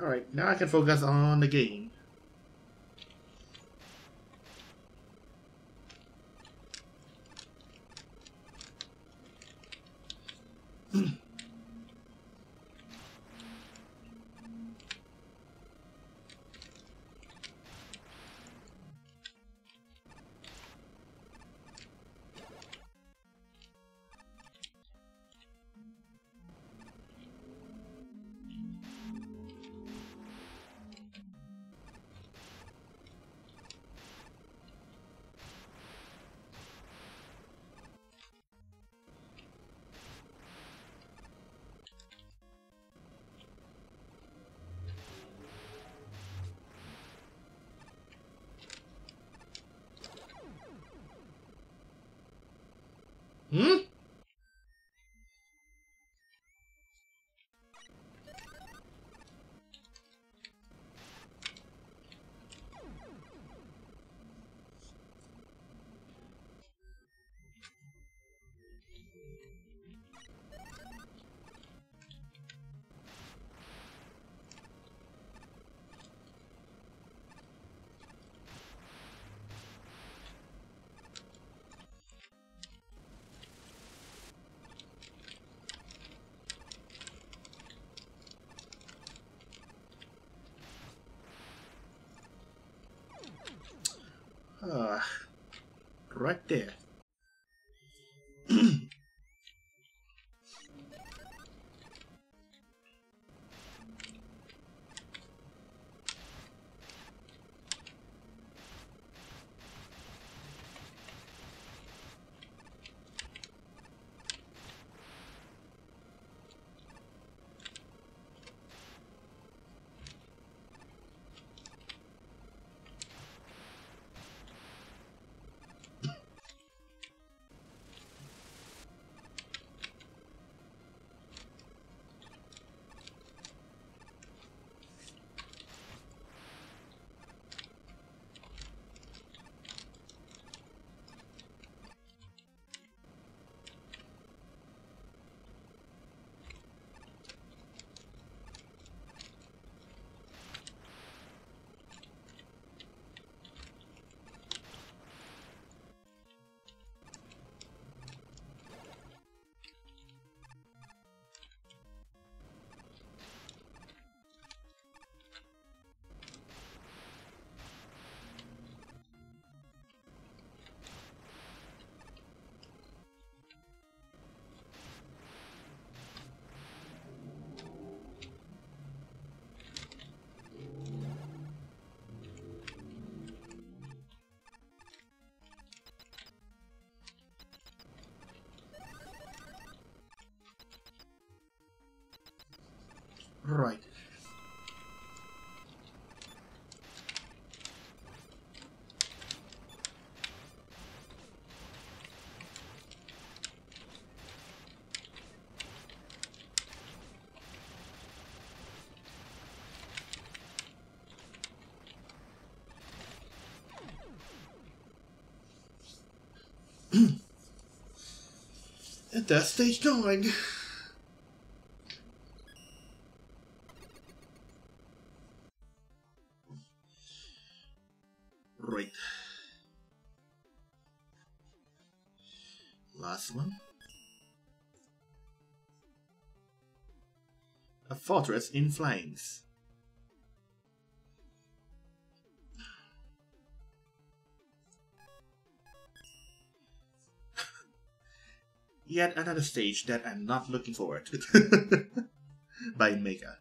Alright, now I can focus on the game. Ah, right there. At that stage nine. Right. Last one. A fortress in flames. Yet another stage that I'm not looking forward to. By Mega.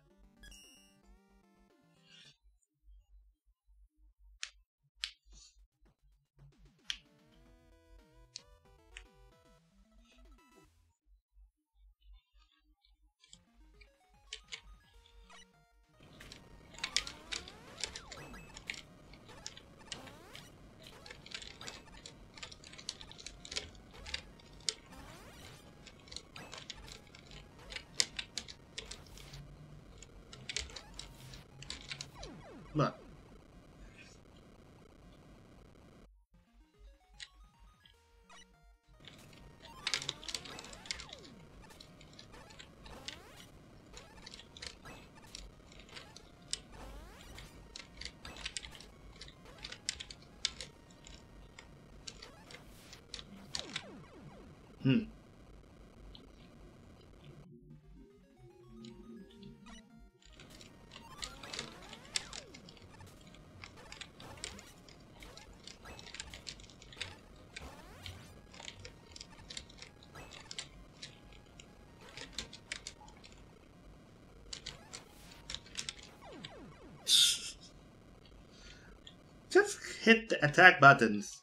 Attack buttons.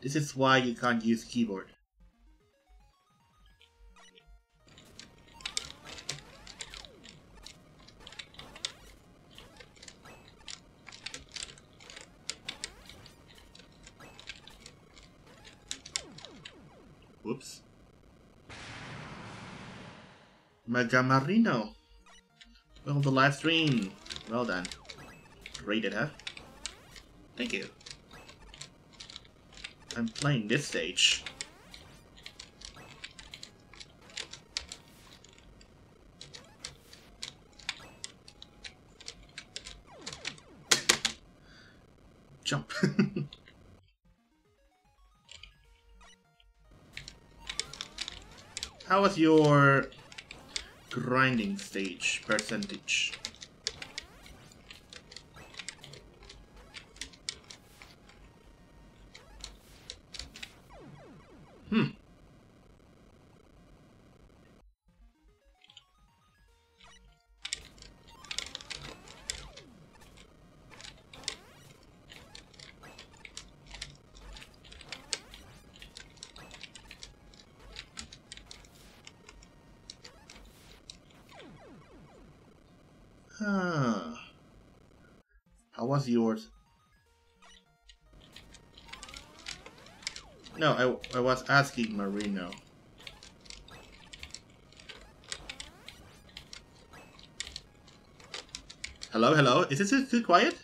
This is why you can't use keyboard. Gamarino. Well, the live stream. Well done. Rated, huh? Thank you. I'm playing this stage. Jump. How was your grinding stage percentage? Huh. How was yours? No, I, I was asking Marino. Hello, hello? Is this too quiet?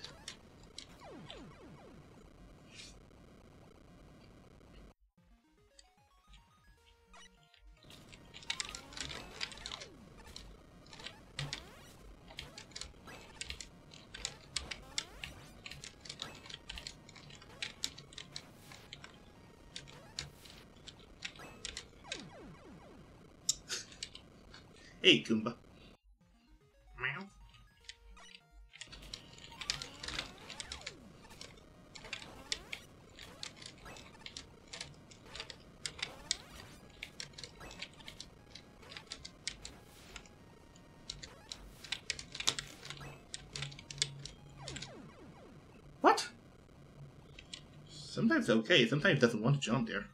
Okay, sometimes doesn't want to jump there.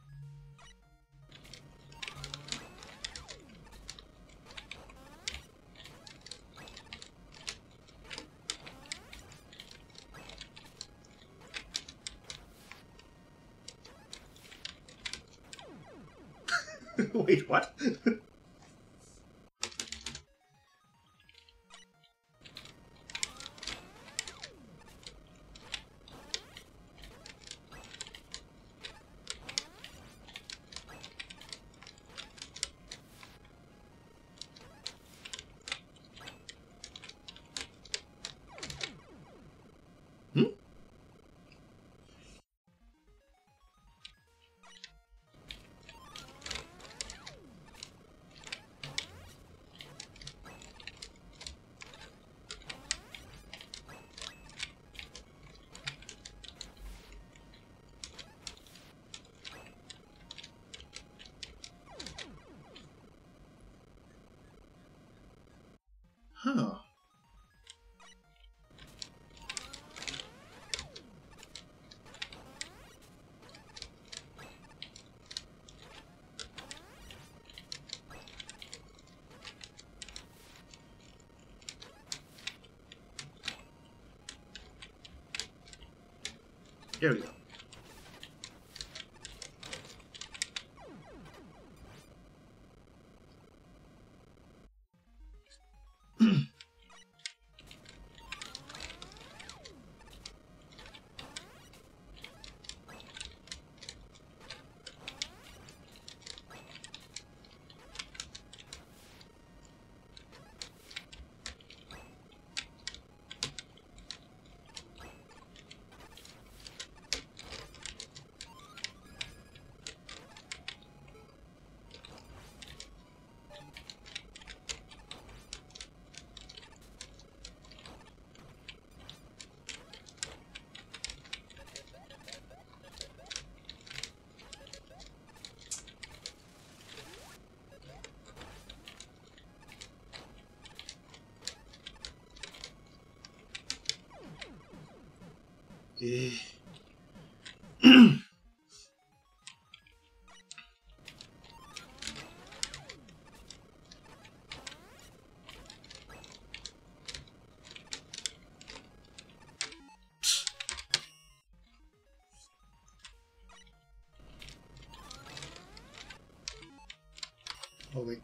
Oh wait.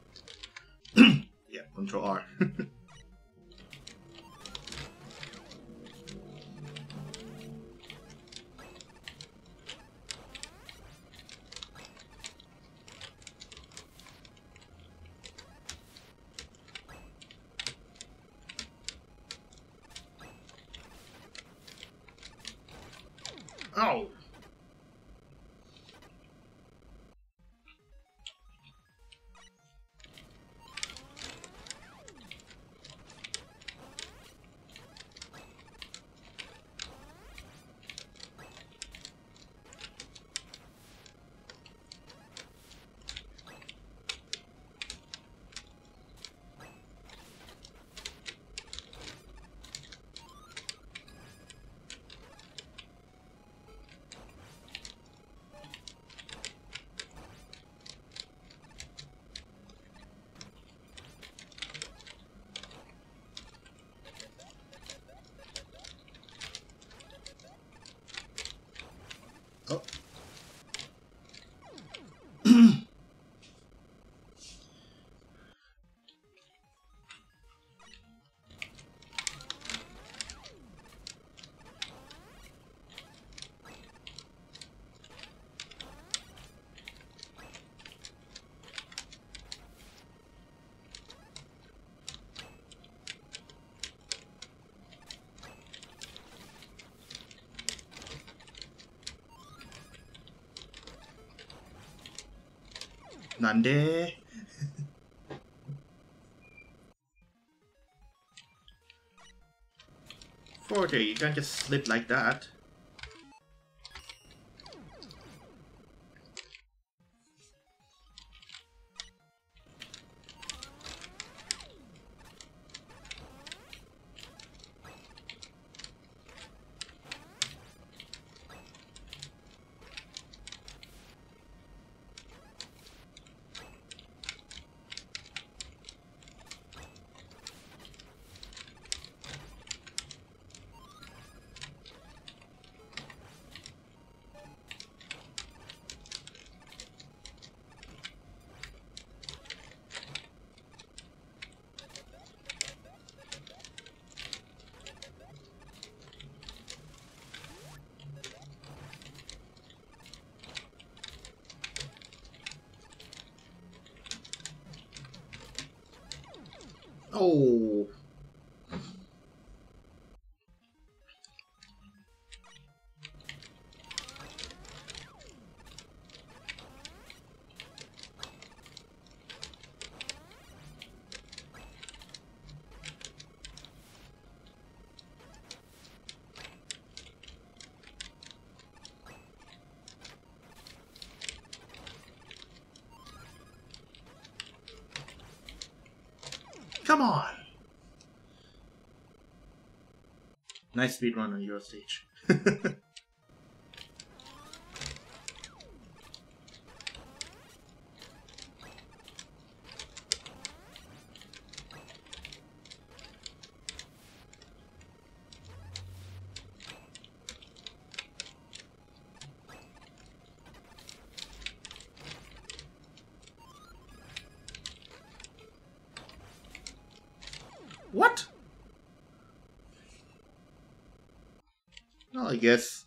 yeah, control R. Nande. Forty, you can't just slip like that. Nice speed run on your stage. what? Well, I guess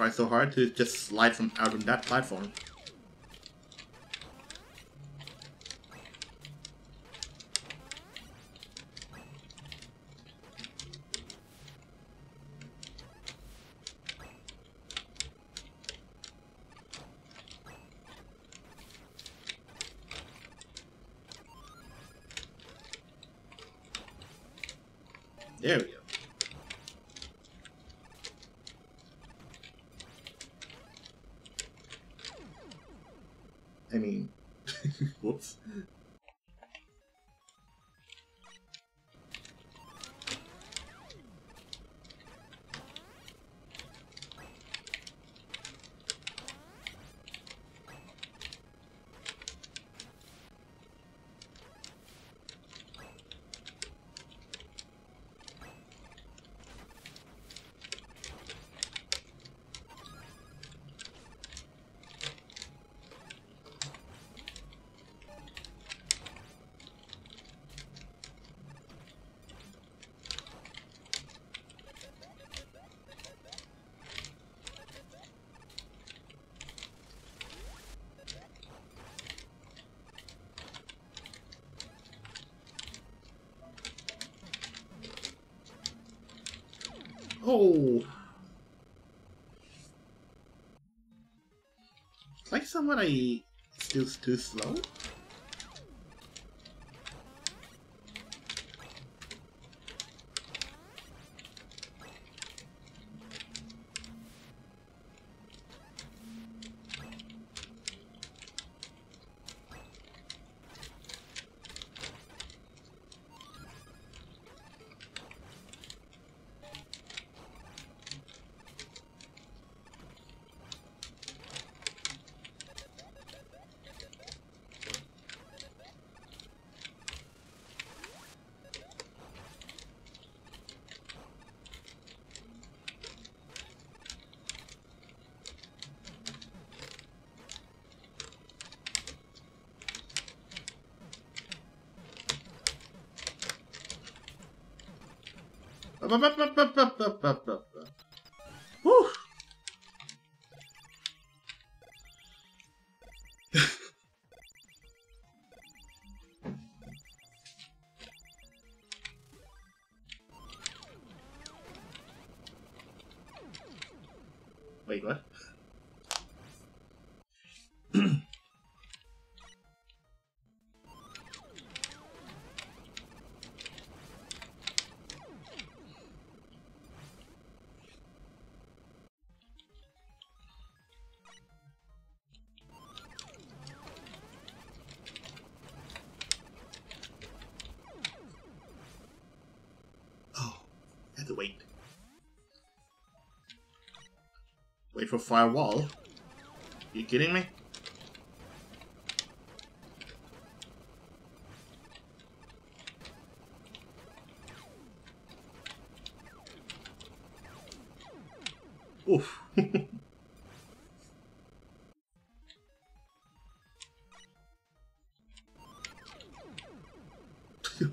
Try so hard to just slide from out of that platform. There we go. Like somebody still too slow? Woo! For firewall? You kidding me? Oof.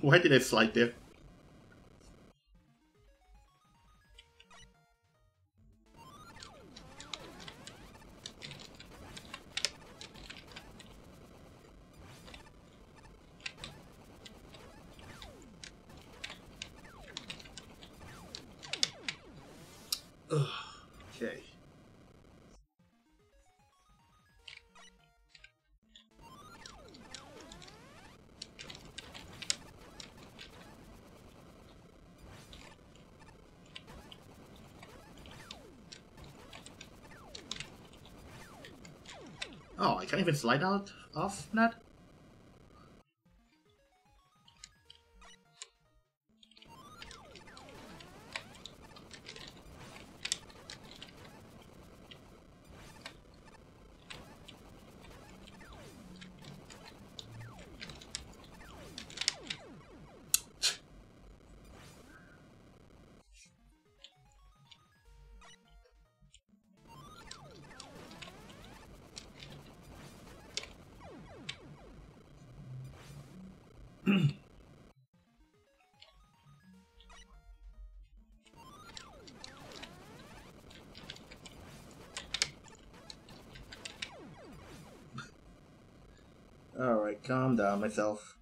Why did I slide there? Oh, I can't slide out off that? Alright, calm down myself.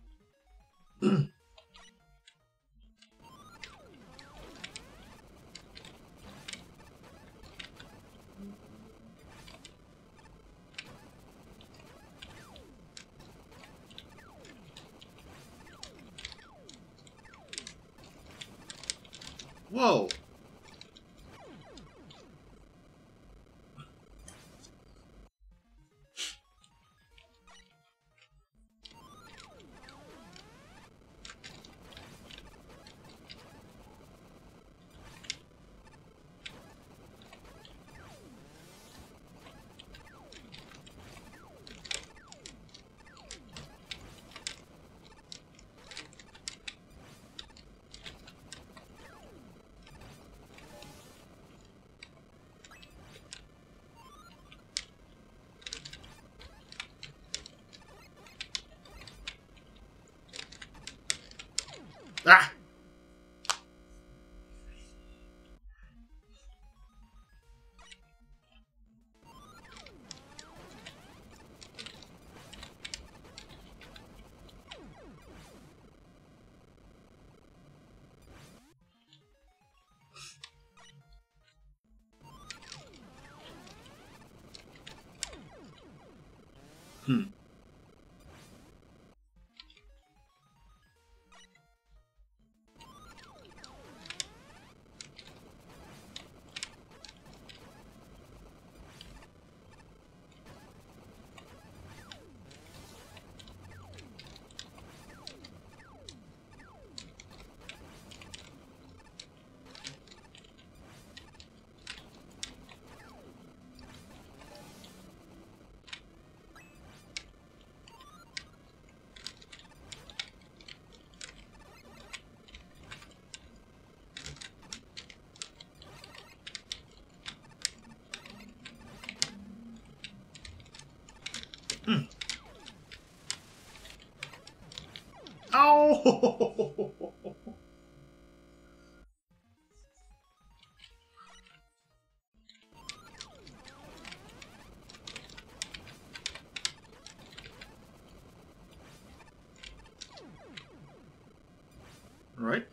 Right.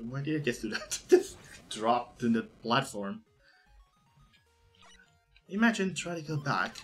No idea gets to that. Just dropped in the platform. Imagine trying to go back.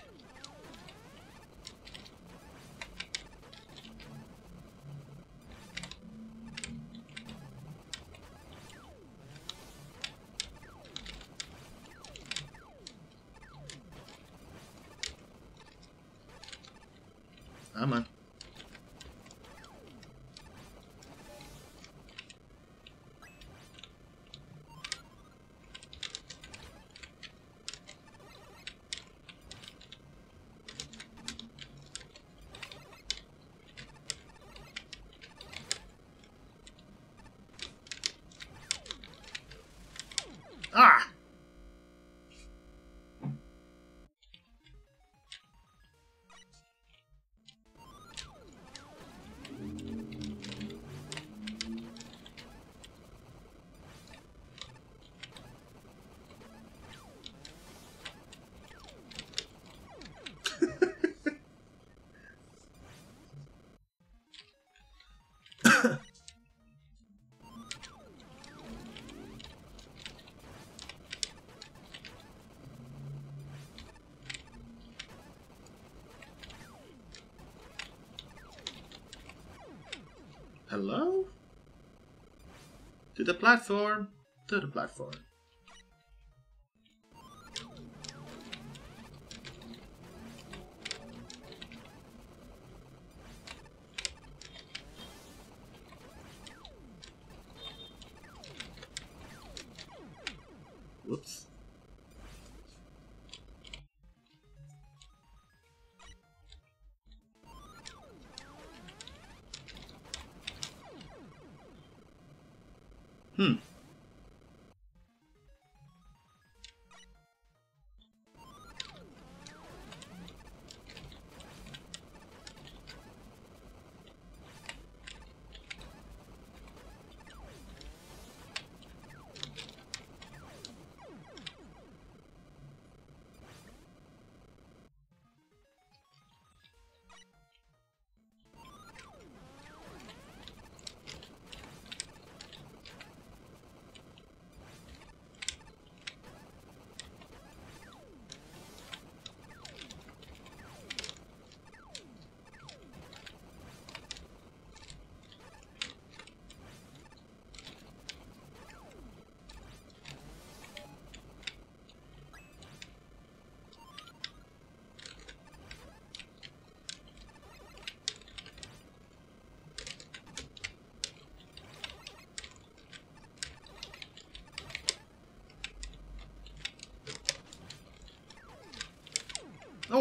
Hello? To the platform. To the platform.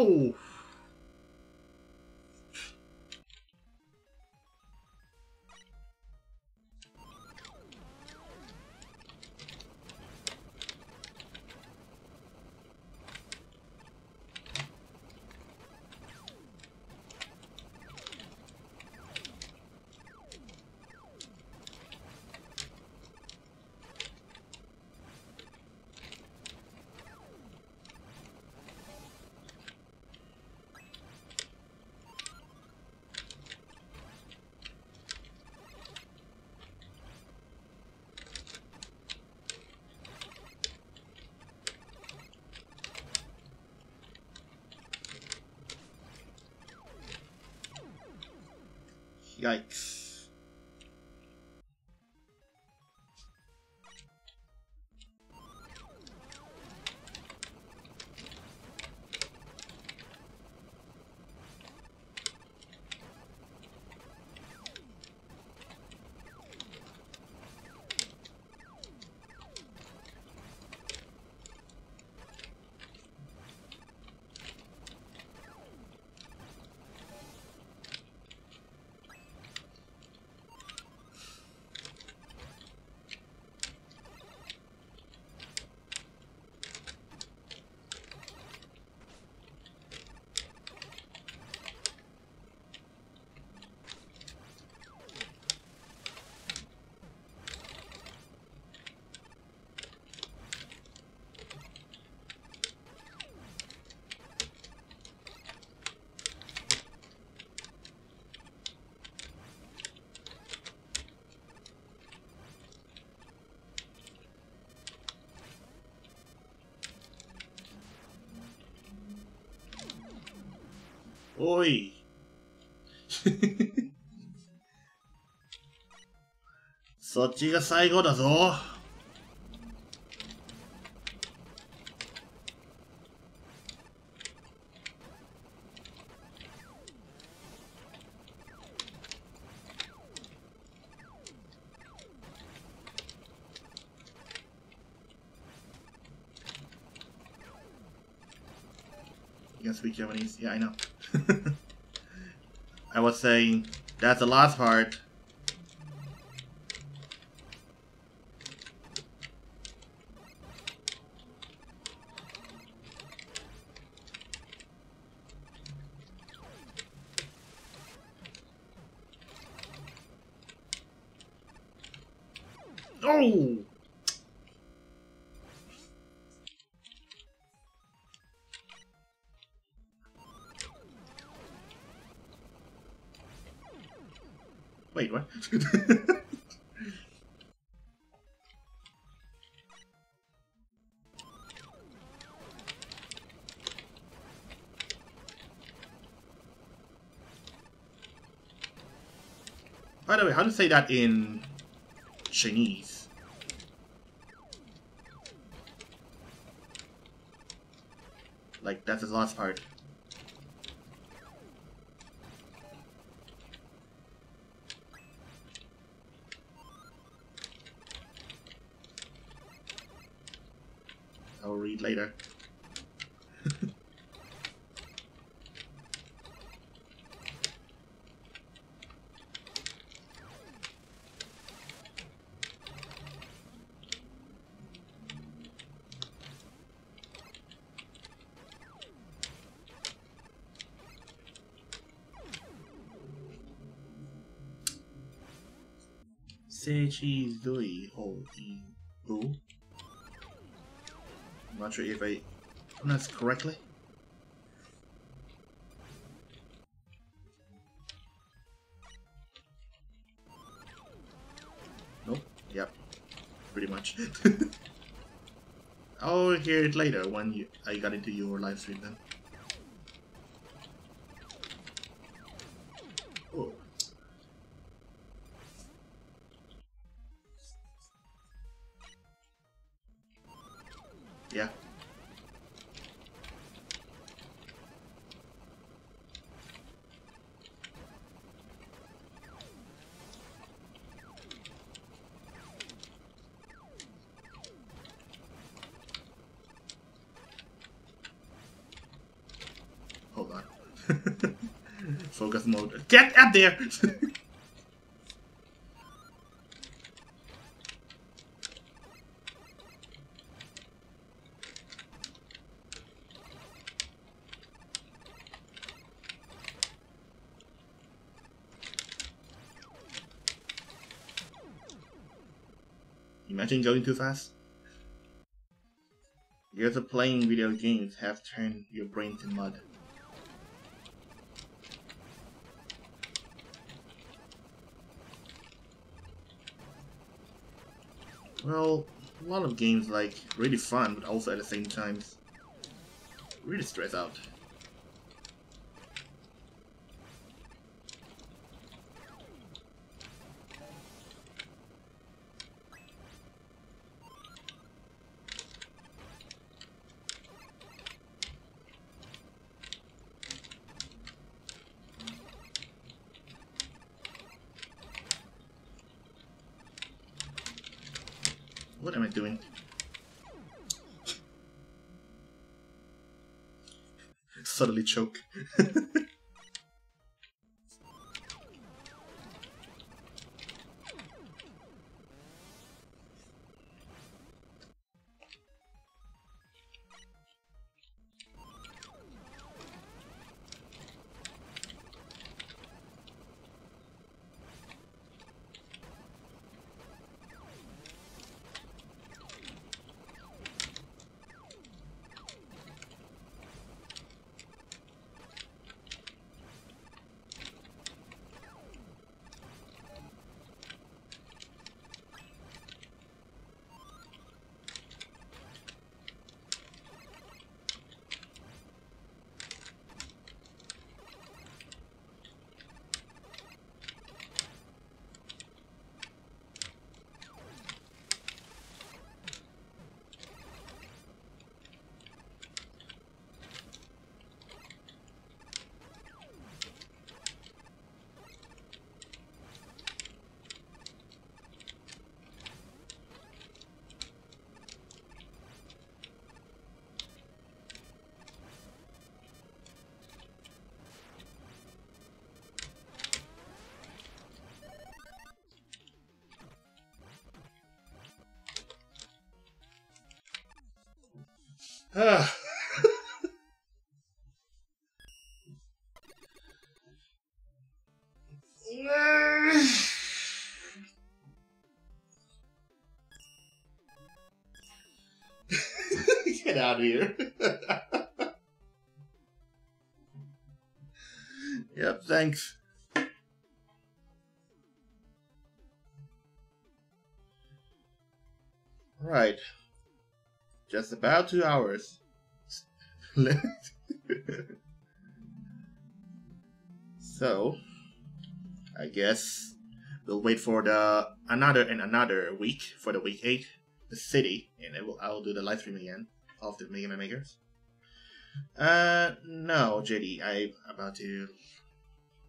Oh! Yikes. Oi. そっちが最後だぞ。You can speak Japanese. Yeah, I know. I was saying that's the last part. Say that in Chinese? Like, that's the last part. I'll read later. Seichi Zui Ho I Bu. I'm not sure if I pronounced correctly. Nope. Yep. Pretty much. I'll hear it later when you, I got into your live stream then. There! Imagine going too fast. Years of playing video games have turned your brain to mud. Well, a lot of games like really fun, but also at the same time really stress out. What am I doing? Suddenly choke. Get out of here. yep, thanks. About two hours. so, I guess we'll wait for the another and another week for the week eight, the city, and it will, I'll do the live stream again of the Mega Man Makers. Uh, no, JD, I'm about to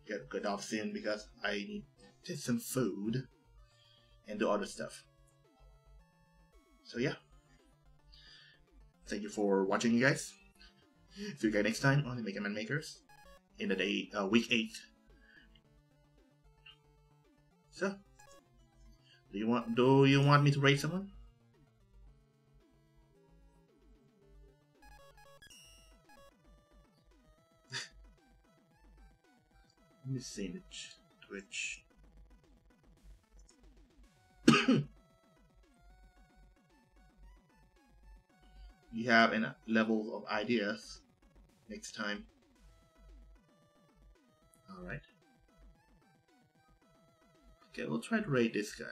get good off soon because I need to some food and do other stuff. So yeah. Thank you for watching, you guys. See you guys next time on the Mega Man Makers in the day uh, week eight. So, do you want do you want me to raid someone? Let me see the Twitch. you have a level of ideas next time. Alright. Okay, we'll try to raid this guy.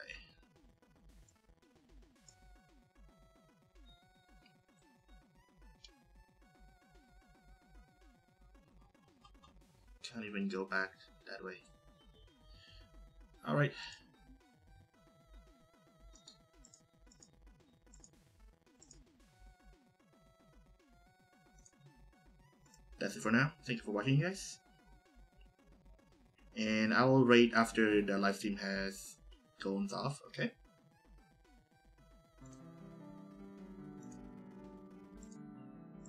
Can't even go back that way. Alright. That's it for now. Thank you for watching, guys. And I will raid after the live stream has gone off, okay?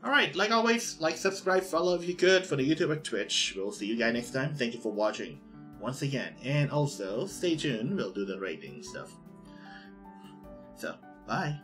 Alright, like always, like, subscribe, follow if you could for the YouTube or Twitch. We'll see you guys next time. Thank you for watching once again. And also, stay tuned, we'll do the raiding stuff. So, bye.